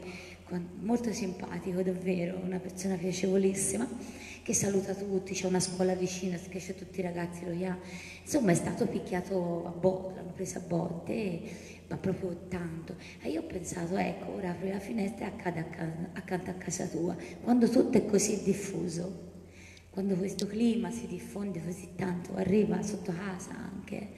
molto simpatico davvero, una persona piacevolissima che saluta tutti, c'è una scuola vicina, cresce tutti i ragazzi, lo. Insomma è stato picchiato a botte, l'hanno preso a botte, ma proprio tanto. E io ho pensato, ecco, ora apri la finestra e accade accanto a casa tua, quando tutto è così diffuso, quando questo clima si diffonde così tanto, arriva sotto casa anche,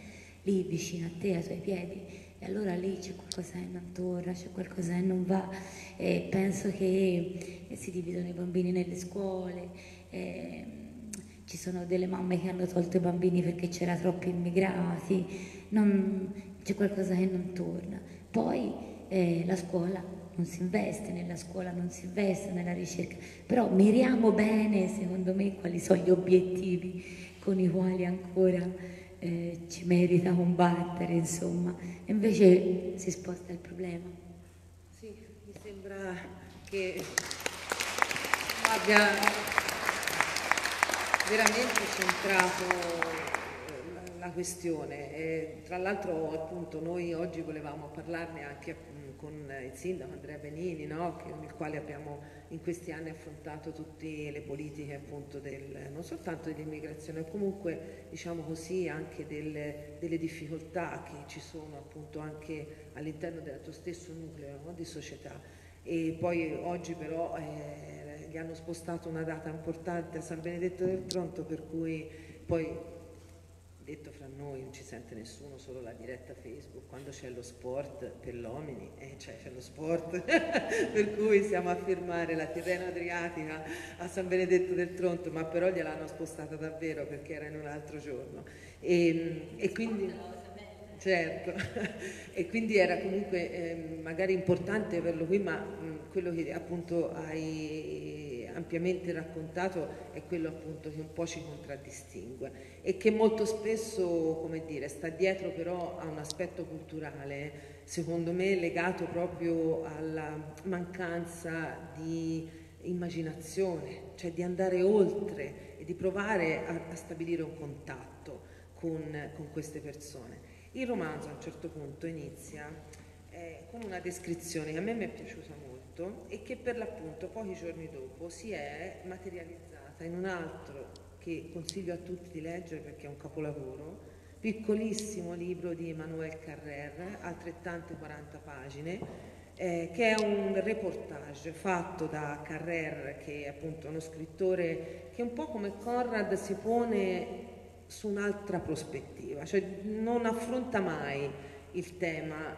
lì vicino a te, ai tuoi piedi, e allora lì c'è qualcosa che non torna, c'è qualcosa che non va e penso che si dividono i bambini nelle scuole, eh, ci sono delle mamme che hanno tolto i bambini perché c'era troppi immigrati, non, c'è qualcosa che non torna. Poi eh, la scuola non si investe nella scuola, non si investe nella ricerca, però miriamo bene, secondo me, quali sono gli obiettivi con i quali ancora eh, ci merita combattere, insomma, e invece si sposta il problema. Sì, mi sembra che abbia veramente centrato eh, la questione. E, tra l'altro appunto noi oggi volevamo parlarne anche mm, con il sindaco Andrea Benini, no? con il quale abbiamo in questi anni affrontato tutte le politiche appunto del, non soltanto dell'immigrazione, ma comunque diciamo così anche delle, delle, difficoltà che ci sono appunto anche all'interno del tuo stesso nucleo no? di società. E poi oggi però eh, gli hanno spostato una data importante a San Benedetto del Tronto per cui poi detto fra noi non ci sente nessuno solo la diretta Facebook quando c'è lo sport per l'omini eh, cioè c'è lo sport per cui siamo a firmare la Tirrena Adriatica a San Benedetto del Tronto ma però gliel'hanno spostata davvero perché era in un altro giorno. E, e quindi certo e quindi era comunque eh, magari importante averlo qui ma mh, quello che appunto hai ampiamente raccontato è quello appunto che un po' ci contraddistingue e che molto spesso, come dire, sta dietro però a un aspetto culturale, secondo me legato proprio alla mancanza di immaginazione, cioè di andare oltre e di provare a, a stabilire un contatto con, con, queste persone. Il romanzo a un certo punto inizia eh, con una descrizione che a me mi è piaciuta molto tutto e che per l'appunto pochi giorni dopo si è materializzata in un altro che consiglio a tutti di leggere perché è un capolavoro, piccolissimo libro di Emmanuel Carrer, altrettante 40 pagine, eh, che è un reportage fatto da Carrer, che è appunto uno scrittore che un po' come Conrad si pone su un'altra prospettiva, cioè non affronta mai il tema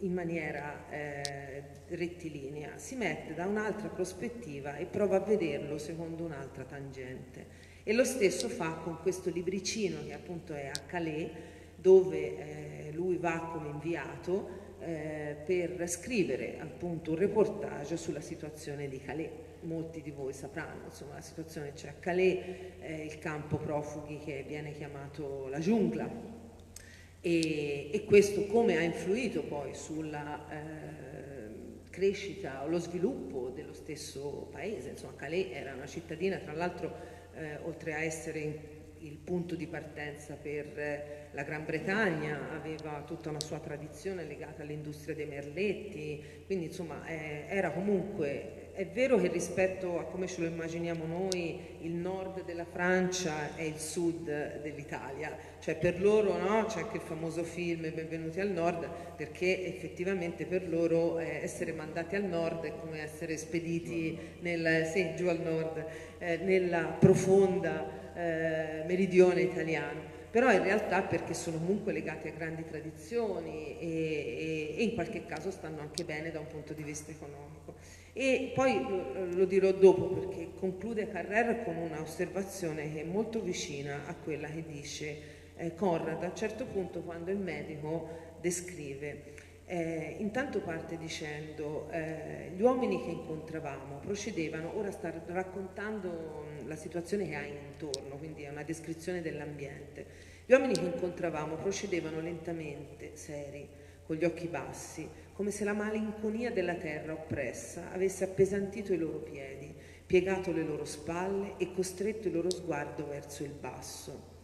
in maniera eh, rettilinea, si mette da un'altra prospettiva e prova a vederlo secondo un'altra tangente. E lo stesso fa con questo libricino che appunto è a Calais, dove eh, lui va come inviato eh, per scrivere appunto un reportage sulla situazione di Calais. Molti di voi sapranno, insomma, la situazione c'è a Calais, il campo profughi che viene chiamato la giungla, e, e questo come ha influito poi sulla eh, crescita o lo sviluppo dello stesso paese. Insomma, Calais era una cittadina, tra l'altro, eh, oltre a essere il punto di partenza per eh, la Gran Bretagna, aveva tutta una sua tradizione legata all'industria dei merletti, quindi insomma eh, era comunque è vero che rispetto a come ce lo immaginiamo noi il nord della Francia è il sud dell'Italia, cioè per loro no? c'è anche il famoso film Benvenuti al nord perché effettivamente per loro eh, essere mandati al nord è come essere spediti nel, sì, giù al nord, eh, nella profonda eh, meridione italiano però in realtà perché sono comunque legati a grandi tradizioni e, e, e in qualche caso stanno anche bene da un punto di vista economico. E poi lo dirò dopo perché conclude Carrera con un'osservazione che è molto vicina a quella che dice eh, Conrad a un certo punto quando il medico descrive. Eh, intanto parte dicendo eh, gli uomini che incontravamo procedevano, ora sta raccontando la situazione che ha intorno, quindi è una descrizione dell'ambiente. Gli uomini che incontravamo procedevano lentamente, seri, con gli occhi bassi, come se la malinconia della terra oppressa avesse appesantito i loro piedi, piegato le loro spalle e costretto il loro sguardo verso il basso.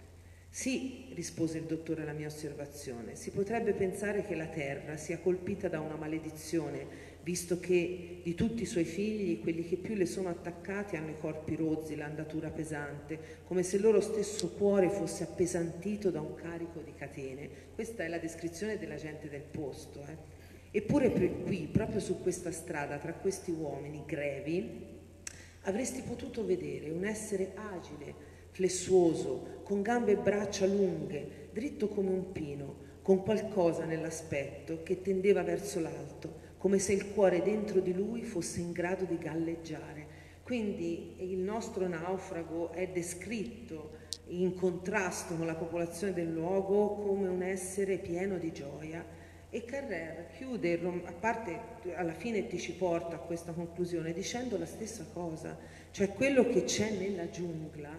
Sì, rispose il dottore alla mia osservazione, si potrebbe pensare che la terra sia colpita da una maledizione visto che di tutti i suoi figli quelli che più le sono attaccati hanno i corpi rozzi, l'andatura pesante, come se il loro stesso cuore fosse appesantito da un carico di catene. Questa è la descrizione della gente del posto. Eh. Eppure qui, proprio su questa strada, tra questi uomini grevi, avresti potuto vedere un essere agile, flessuoso, con gambe e braccia lunghe, dritto come un pino, con qualcosa nell'aspetto che tendeva verso l'alto, come se il cuore dentro di lui fosse in grado di galleggiare. Quindi il nostro naufrago è descritto in contrasto con la popolazione del luogo come un essere pieno di gioia. E Carrer chiude, a parte alla fine ti ci porta a questa conclusione dicendo la stessa cosa, cioè quello che c'è nella giungla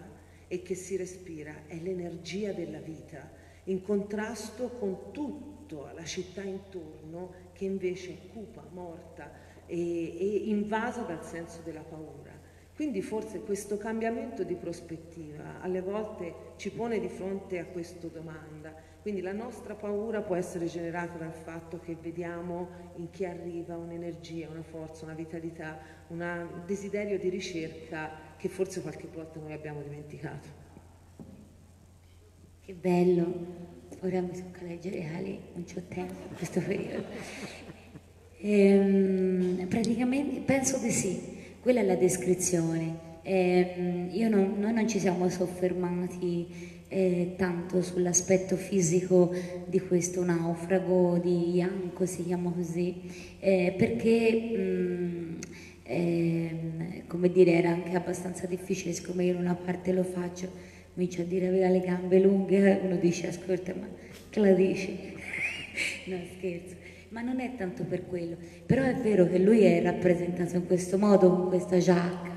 e che si respira è l'energia della vita, in contrasto con tutta la città intorno che invece è cupa, morta e, e invasa dal senso della paura. Quindi forse questo cambiamento di prospettiva alle volte ci pone di fronte a questa domanda. Quindi la nostra paura può essere generata dal fatto che vediamo in chi arriva un'energia, una forza, una vitalità, un desiderio di ricerca che forse qualche volta noi abbiamo dimenticato. Che bello, ora mi tocca leggere Ali, non c'ho tempo in questo periodo. Ehm, praticamente penso di sì, quella è la descrizione. Ehm, io non, noi non ci siamo soffermati eh, tanto sull'aspetto fisico di questo naufrago di Ianco, si chiama così, eh, perché mh, eh, come dire era anche abbastanza difficile, siccome io in una parte lo faccio, comincio a dire aveva le gambe lunghe, uno dice ascolta ma che la dici? no scherzo ma non è tanto per quello, però è vero che lui è rappresentato in questo modo, con questa giacca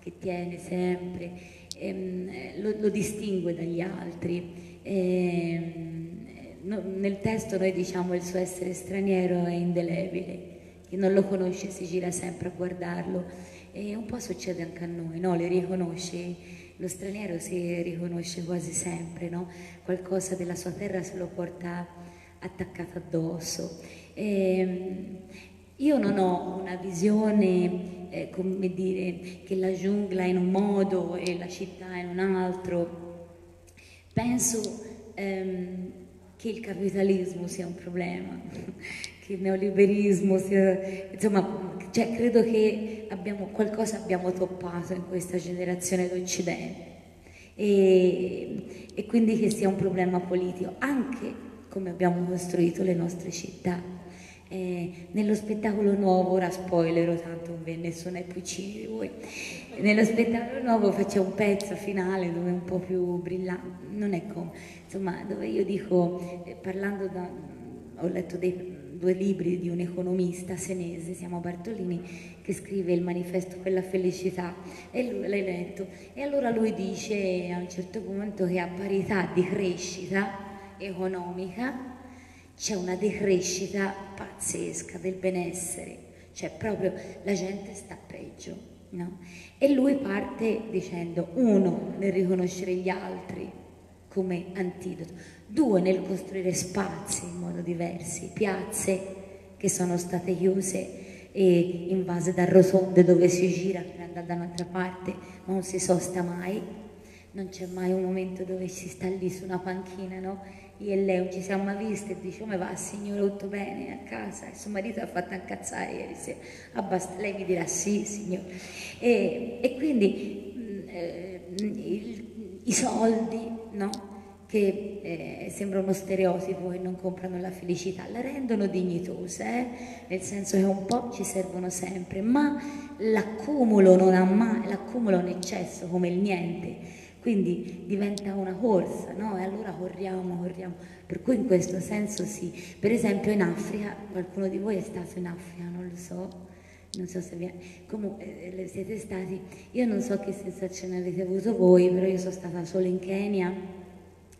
che tiene sempre, ehm, lo, lo, distingue dagli altri. Ehm, no, nel testo noi diciamo il suo essere straniero è indelebile, chi non lo conosce si gira sempre a guardarlo e un po' succede anche a noi, no? le riconosci, lo straniero si riconosce quasi sempre, no? qualcosa della sua terra se lo porta attaccato addosso. Eh, io non ho una visione, eh, come dire, che la giungla è in un modo e la città è in un altro. Penso ehm, che il capitalismo sia un problema, che il neoliberismo sia... Insomma, cioè, credo che abbiamo, qualcosa abbiamo toppato in questa generazione d'Occidente e, e quindi che sia un problema politico, anche come abbiamo costruito le nostre città. Eh, nello spettacolo nuovo, ora spoiler, tanto non nessuno è più di voi, nello spettacolo nuovo faccio un pezzo finale dove è un po' più brillante, non è come, insomma, dove io dico, eh, parlando da, ho letto dei, due libri di un economista senese, siamo Bartolini, che scrive il manifesto per la felicità, e lui l'hai letto, e allora lui dice a un certo punto che a parità di crescita economica, c'è una decrescita pazzesca del benessere, cioè proprio la gente sta peggio. No? E lui parte dicendo, uno, nel riconoscere gli altri come antidoto, due, nel costruire spazi in modo diversi, piazze che sono state chiuse e invase da rotonde dove si gira per andare da un'altra parte, ma non si sosta mai, non c'è mai un momento dove si sta lì su una panchina, no? io e lei ci siamo visti e dice come va signore tutto bene a casa e suo marito ha fatto incazzare ieri sera Abbast- lei mi dirà sì signore e, e quindi mm, eh, il, i soldi no? Che eh, sembra uno stereotipo e non comprano la felicità la rendono dignitose eh? nel senso che un po' ci servono sempre ma l'accumulo non ha mai l'accumulo è un eccesso come il niente quindi diventa una corsa, no? E allora corriamo, corriamo. Per cui in questo senso sì. Per esempio in Africa, qualcuno di voi è stato in Africa, non lo so, non so se vi... Comunque eh, siete stati, io non so che sensazione avete avuto voi, però io sono stata solo in Kenya,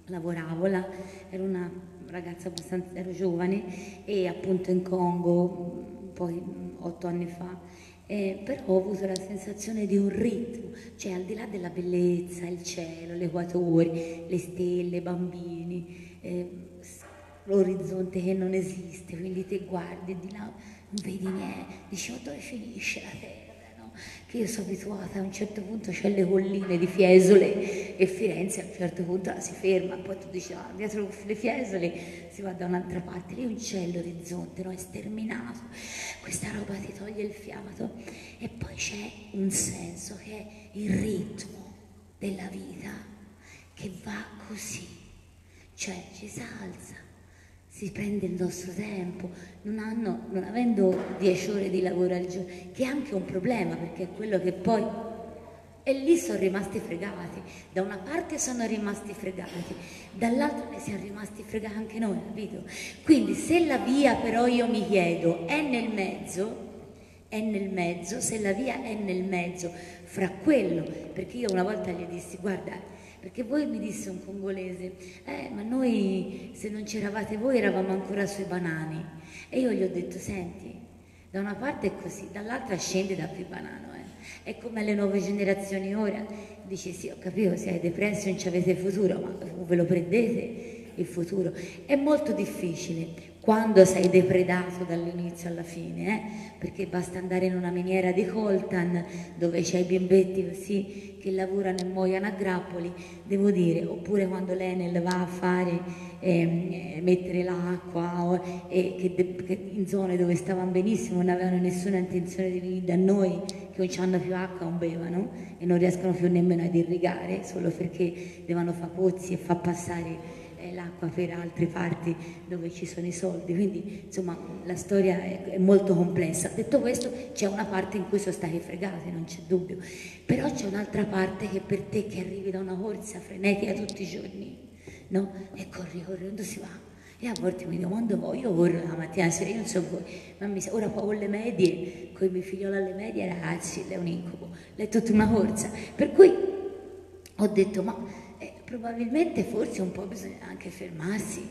lavoravo là, ero una ragazza abbastanza, ero giovane e appunto in Congo, poi otto anni fa, eh, però ho avuto la sensazione di un ritmo, cioè al di là della bellezza, il cielo, l'equatore, le stelle, i bambini, eh, l'orizzonte che non esiste, quindi te guardi di là, non vedi niente, dici ma dove finisce la terra? Io sono abituata, a un certo punto c'è le colline di Fiesole e Firenze a un certo punto si ferma, poi tu dici ah, dietro le Fiesole si va da un'altra parte, lì non c'è l'orizzonte, no? è sterminato, questa roba ti toglie il fiato. E poi c'è un senso che è il ritmo della vita che va così, cioè ci si alza si prende il nostro tempo, non, hanno, non avendo dieci ore di lavoro al giorno, che è anche un problema perché è quello che poi... E lì sono rimasti fregati, da una parte sono rimasti fregati, dall'altra ne siamo rimasti fregati anche noi, capito? Quindi se la via però io mi chiedo è nel mezzo, è nel mezzo, se la via è nel mezzo fra quello, perché io una volta gli dissi guarda, perché voi mi disse un congolese, eh, ma noi se non c'eravate voi eravamo ancora sui banani. E io gli ho detto, senti, da una parte è così, dall'altra scende da più banano. Eh. È come le nuove generazioni ora. Dice, sì, ho capito, siete depressi, non ci avete futuro, ma ve lo prendete il futuro. È molto difficile quando sei depredato dall'inizio alla fine, eh? perché basta andare in una miniera di coltan dove c'è i bimbetti così che lavorano e muoiono a grappoli, devo dire, oppure quando l'Enel va a fare, eh, mettere l'acqua e che, che, in zone dove stavano benissimo non avevano nessuna intenzione di venire da noi, che non hanno più acqua, non bevano e non riescono più nemmeno ad irrigare, solo perché devono fare pozzi e far passare l'acqua per altre parti dove ci sono i soldi, quindi insomma la storia è, è molto complessa. Detto questo c'è una parte in cui sono stati fregati, non c'è dubbio, però c'è un'altra parte che per te che arrivi da una corsa frenetica tutti i giorni, no? E corri, corri, dove si va? E a volte mi domando, oh, io corro la mattina, sera, io non so voi, ma mi, ora poi con le medie, con i miei figlioli alle medie, ragazzi, è un incubo, è tutta una corsa. Per cui ho detto, ma probabilmente forse un po' bisogna anche fermarsi,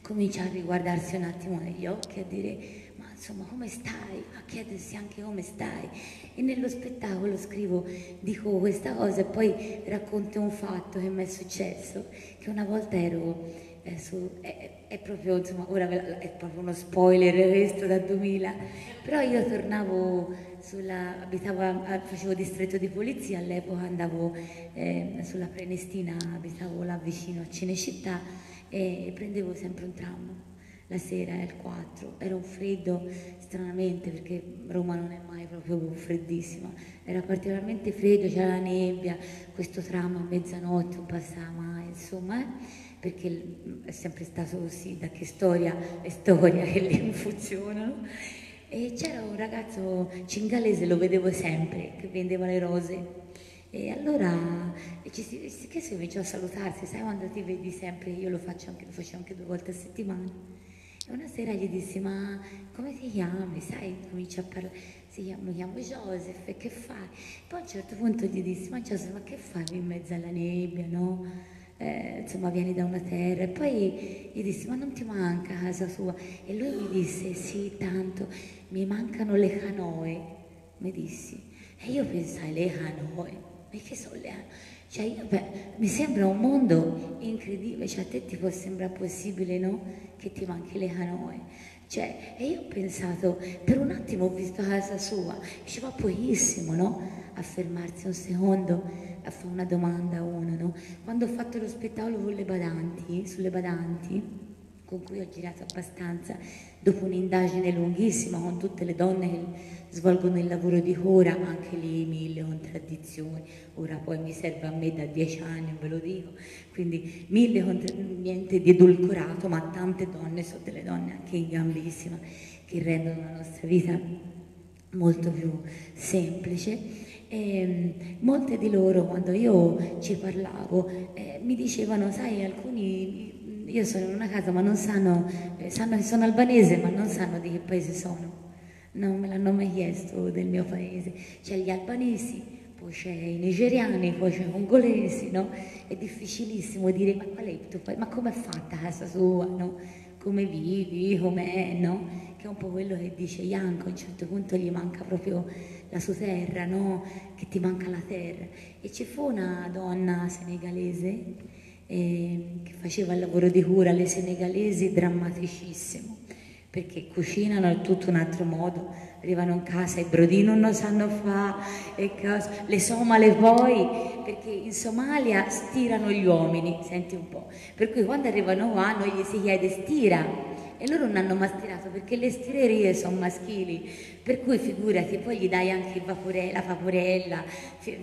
cominciare a riguardarsi un attimo negli occhi, a dire ma insomma come stai, a chiedersi anche come stai. E nello spettacolo scrivo, dico questa cosa e poi racconto un fatto che mi è successo, che una volta ero è, su, è, è, proprio, insomma, ora è proprio uno spoiler questo da 2000, però io tornavo sulla, abitavo, facevo distretto di polizia, all'epoca andavo eh, sulla Prenestina, abitavo là vicino a Cinecittà e prendevo sempre un tram. La sera era il 4, era un freddo stranamente perché Roma non è mai proprio freddissima, era particolarmente freddo, c'era la nebbia, questo tram a mezzanotte non passava mai, insomma. Eh perché è sempre stato così, da che storia è storia che lì non funzionano. E c'era un ragazzo cingalese, lo vedevo sempre, che vendeva le rose. E allora ci si, che si cominciò a salutarsi, sai quando ti vedi sempre, io lo faccio anche, lo faccio anche due volte a settimana. E una sera gli dissi, ma come ti chiami? Sai, comincia a parlare, si chiama, mi chiamo Joseph, che fai? Poi a un certo punto gli dissi, ma Joseph, ma che fai in mezzo alla nebbia, no? Eh, insomma vieni da una terra. E poi gli dissi ma non ti manca casa sua? E lui mi disse sì tanto mi mancano le canoe. Mi dissi e io pensai le canoe? Ma che sono le canoe cioè io, beh, mi sembra un mondo incredibile cioè a te ti può sembrare possibile no che ti manchi le canoe cioè, e io ho pensato, per un attimo ho visto casa sua, diceva pochissimo, no? A fermarsi un secondo, a fare una domanda a uno, no? Quando ho fatto lo spettacolo con le badanti, sulle badanti, con cui ho girato abbastanza, dopo un'indagine lunghissima con tutte le donne che svolgono il lavoro di cura, anche lì mille contraddizioni, ora poi mi serve a me da dieci anni, ve lo dico, quindi mille contraddizioni, niente di edulcorato, ma tante donne, sono delle donne anche in gambissima, che rendono la nostra vita molto più semplice. E ehm, molte di loro, quando io ci parlavo, eh, mi dicevano, sai, alcuni, io sono in una casa ma non sanno, eh, sanno che sono albanese ma non sanno di che paese sono. Non me l'hanno mai chiesto del mio paese. C'è gli albanesi, poi c'è i nigeriani, poi c'è i congolesi, no? È difficilissimo dire ma qual è il tuo paese? Ma com'è fatta casa sua, no? Come vivi, com'è, no? Che è un po' quello che dice Ianco, a un certo punto gli manca proprio la sua terra, no? che ti manca la terra. E ci fu una donna senegalese eh, che faceva il lavoro di cura alle senegalesi, drammaticissimo, perché cucinano in tutto un altro modo, arrivano in casa e i brodini non sanno fare, le somale poi, perché in Somalia stirano gli uomini, senti un po', per cui quando arrivano qua noi gli si chiede stira, e loro non hanno mastirato perché le stirerie sono maschili, per cui figurati, poi gli dai anche il vapore, la vaporella,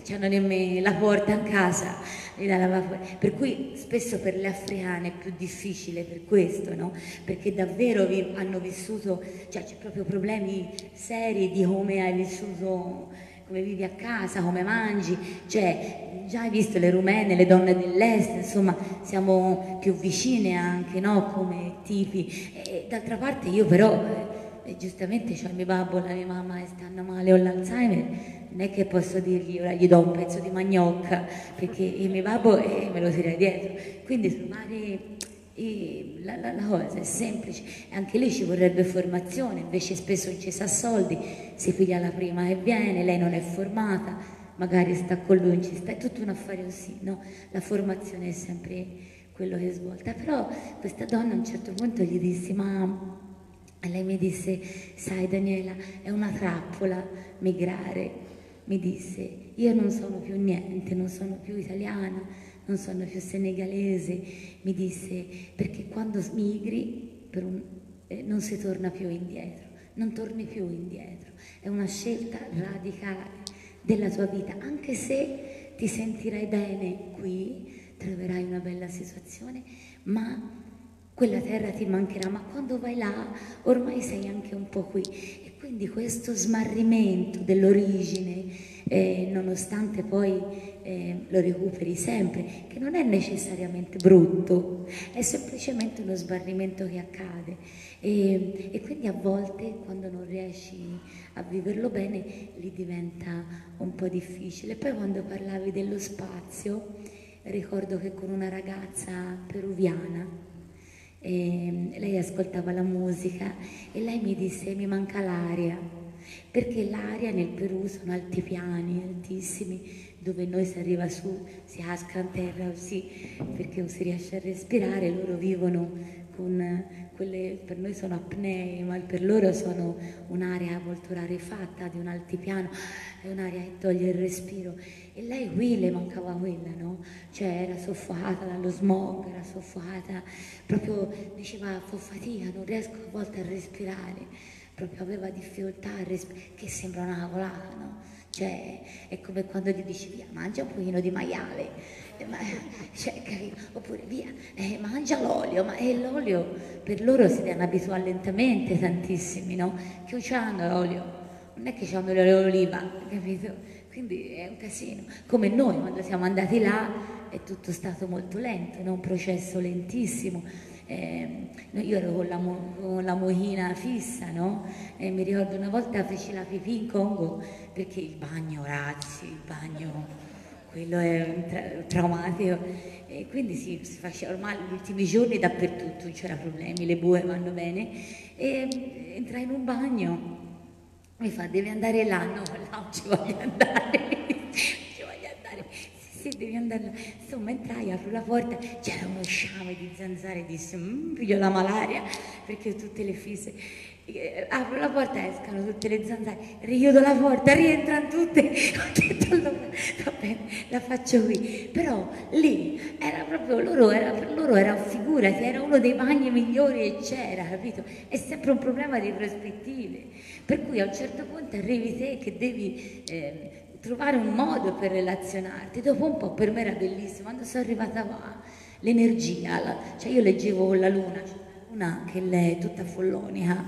c'hanno nemmeno la porta in casa, gli dai la per cui spesso per le africane è più difficile per questo, no? perché davvero vi, hanno vissuto, cioè c'è proprio problemi seri di come hai vissuto come vivi a casa, come mangi, cioè già hai visto le rumene, le donne dell'est, insomma siamo più vicine anche no? come tipi. D'altra parte io però, eh, giustamente ho mio babbo, la mia mamma e stanno male, ho l'Alzheimer, non è che posso dirgli ora gli do un pezzo di magnocca, perché il mio babbo eh, me lo tira dietro. Quindi sono vari la, la, la, cosa è semplice, anche lì ci vorrebbe formazione, invece spesso non ci sa soldi, si figlia la prima e viene, lei non è formata, magari sta con lui, non ci sta, è tutto un affare così, no? La formazione è sempre quello che svolta. Però questa donna a un certo punto gli disse, ma lei mi disse, sai Daniela, è una trappola migrare. Mi disse, io non sono più niente, non sono più italiana, non sono più senegalese, mi disse perché quando migri un, eh, non si torna più indietro, non torni più indietro, è una scelta radicale della tua vita, anche se ti sentirai bene qui, troverai una bella situazione, ma quella terra ti mancherà, ma quando vai là ormai sei anche un po' qui. E quindi questo smarrimento dell'origine, eh, nonostante poi eh, lo recuperi sempre, che non è necessariamente brutto, è semplicemente uno sbarrimento che accade e, e quindi a volte quando non riesci a viverlo bene lì diventa un po' difficile. Poi quando parlavi dello spazio, ricordo che con una ragazza peruviana, eh, lei ascoltava la musica e lei mi disse mi manca l'aria, perché l'aria nel Perù sono altipiani, altissimi, dove noi si arriva su, si casca in terra così perché non si riesce a respirare, loro vivono con quelle, per noi sono apnee, ma per loro sono un'area molto rarefatta di un altipiano, è un'area che toglie il respiro. E lei qui le mancava quella, no? Cioè era soffocata dallo smog, era soffocata, proprio diceva fa fatica, non riesco a volte a respirare, proprio aveva difficoltà a respirare, che sembra una colata, no? Cioè, è come quando gli dici via, mangia un pochino di maiale, eh, ma, cioè, oppure via, eh, mangia l'olio, ma eh, l'olio per loro si devono abituare lentamente tantissimi, no? Che hanno l'olio, non è che hanno l'olio d'oliva, capito? Quindi è un casino. Come noi quando siamo andati là è tutto stato molto lento, no? un processo lentissimo eh, io ero con la, con la mochina fissa, no? E mi ricordo una volta feci la pipì in Congo perché il bagno, ragazzi, il bagno, quello è tra traumatico. E quindi si, si faceva ormai gli ultimi giorni dappertutto, non c'era problemi, le bue vanno bene. E entrai in un bagno, mi fa, devi andare là, no, là non ci voglio andare sì, devi andare là. Insomma, entrai, apro la porta, c'era uno sciame di zanzare, disse, mmm, piglio la malaria, perché tutte le fisse. Eh, apro la porta, escano tutte le zanzare, richiudo la porta, rientrano tutte. Ho detto, allora, va bene, la faccio qui. Però lì era proprio, loro era, per loro era figurati, era uno dei bagni migliori che c'era, capito? È sempre un problema di prospettive. Per cui a un certo punto arrivi te che devi... Eh, trovare un modo per relazionarti. Dopo un po' per me era bellissimo, quando sono arrivata qua, l'energia, la, cioè io leggevo la luna, c'è una che è tutta follonica,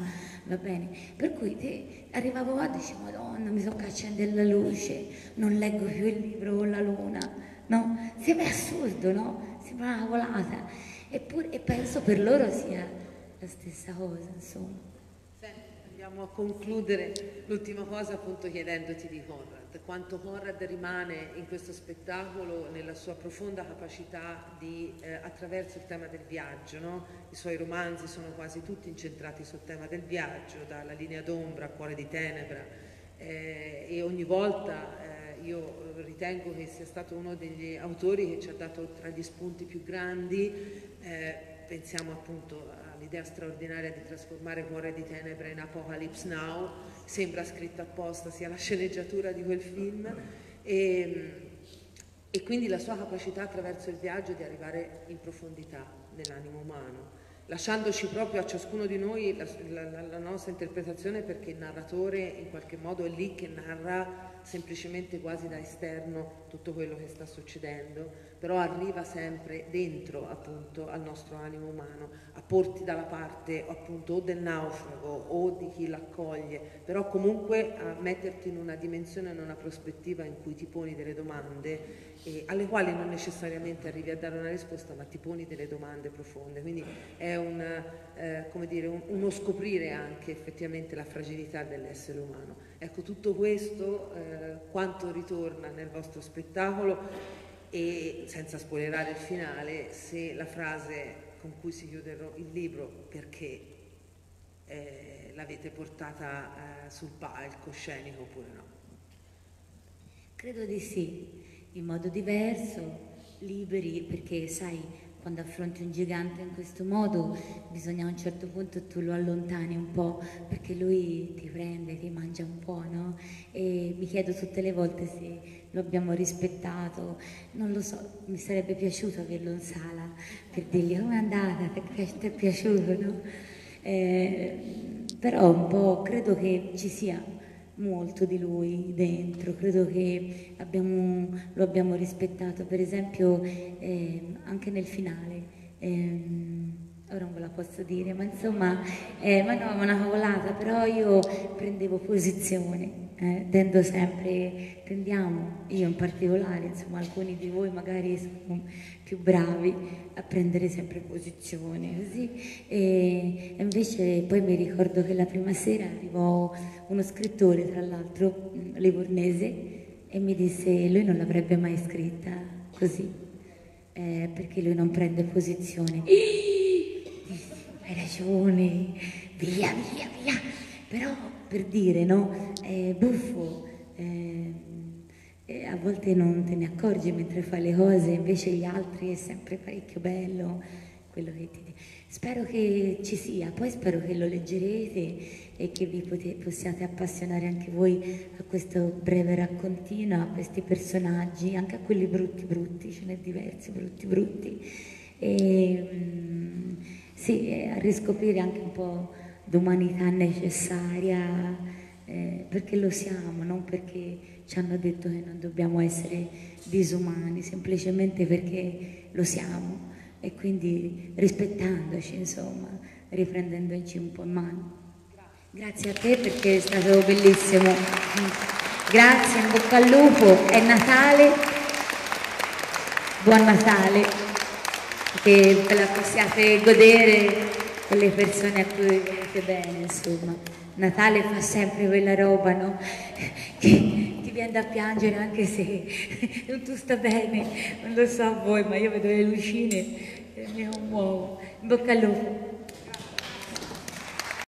va bene? Per cui te, arrivavo qua e dicevo, madonna, mi tocca accendere la luce, non leggo più il libro con la luna, no? Sembra assurdo, no? Sembra una volata. Eppure, e penso per loro sia la stessa cosa, insomma. A concludere l'ultima cosa appunto chiedendoti di Conrad. Quanto Conrad rimane in questo spettacolo nella sua profonda capacità di, eh, attraverso il tema del viaggio, no? i suoi romanzi sono quasi tutti incentrati sul tema del viaggio, dalla linea d'ombra a Cuore di Tenebra. Eh, e ogni volta eh, io ritengo che sia stato uno degli autori che ci ha dato tra gli spunti più grandi. Eh, pensiamo appunto all'idea straordinaria di trasformare Cuore di Tenebre in Apocalypse Now, sembra scritta apposta sia la sceneggiatura di quel film e, e quindi la sua capacità attraverso il viaggio di arrivare in profondità nell'animo umano lasciandoci proprio a ciascuno di noi la, la, la, nostra interpretazione perché il narratore in qualche modo è lì che narra semplicemente quasi da esterno tutto quello che sta succedendo, però arriva sempre dentro appunto al nostro animo umano, a porti dalla parte appunto o del naufrago o di chi l'accoglie, però comunque a metterti in una dimensione, in una prospettiva in cui ti poni delle domande eh, alle quali non necessariamente arrivi a dare una risposta, ma ti poni delle domande profonde. Quindi è un, eh, dire, un, uno scoprire anche effettivamente la fragilità dell'essere umano. Ecco, tutto questo eh, quanto ritorna nel vostro spettacolo e senza spoilerare il finale, se la frase con cui si chiude il libro, perché eh, l'avete portata eh, sul palco scenico oppure no? Credo di sì in modo diverso, liberi, perché sai, quando affronti un gigante in questo modo, bisogna a un certo punto tu lo allontani un po', perché lui ti prende, ti mangia un po', no? E mi chiedo tutte le volte se lo abbiamo rispettato, non lo so, mi sarebbe piaciuto averlo in sala per dirgli come è andata, ti è piaciuto, no? Eh, però un po' credo che ci sia molto di lui dentro, credo che abbiamo, lo abbiamo rispettato, per esempio eh, anche nel finale. Ehm, ora non ve la posso dire, ma insomma, eh, ma no, una cavolata, però io prendevo posizione, eh, tendo sempre, tendiamo, io in particolare, insomma alcuni di voi magari sono più bravi a prendere sempre posizione, così, e invece poi mi ricordo che la prima sera arrivò uno scrittore, tra l'altro, livornese, e mi disse lui non l'avrebbe mai scritta così, eh, perché lui non prende posizione. hai ragione, via, via, via. Però per dire, no, è buffo, eh, a volte non te ne accorgi mentre fai le cose, invece gli altri è sempre parecchio bello quello che ti dico. Spero che ci sia, poi spero che lo leggerete e che vi possiate appassionare anche voi a questo breve raccontino, a questi personaggi, anche a quelli brutti brutti, ce n'è diversi brutti brutti. E, mm, sì, a riscoprire anche un po' d'umanità necessaria, eh, perché lo siamo, non perché ci hanno detto che non dobbiamo essere disumani, semplicemente perché lo siamo e quindi rispettandoci, insomma, riprendendoci un po' in mano. Grazie a te perché è stato bellissimo. Grazie, in bocca al lupo, è Natale, buon Natale che la possiate godere con le persone a cui volete bene, insomma. Natale fa sempre quella roba, no? Che ti viene da piangere anche se non tu sta bene, non lo so a voi, ma io vedo le lucine e mi commuovo. In bocca al lupo.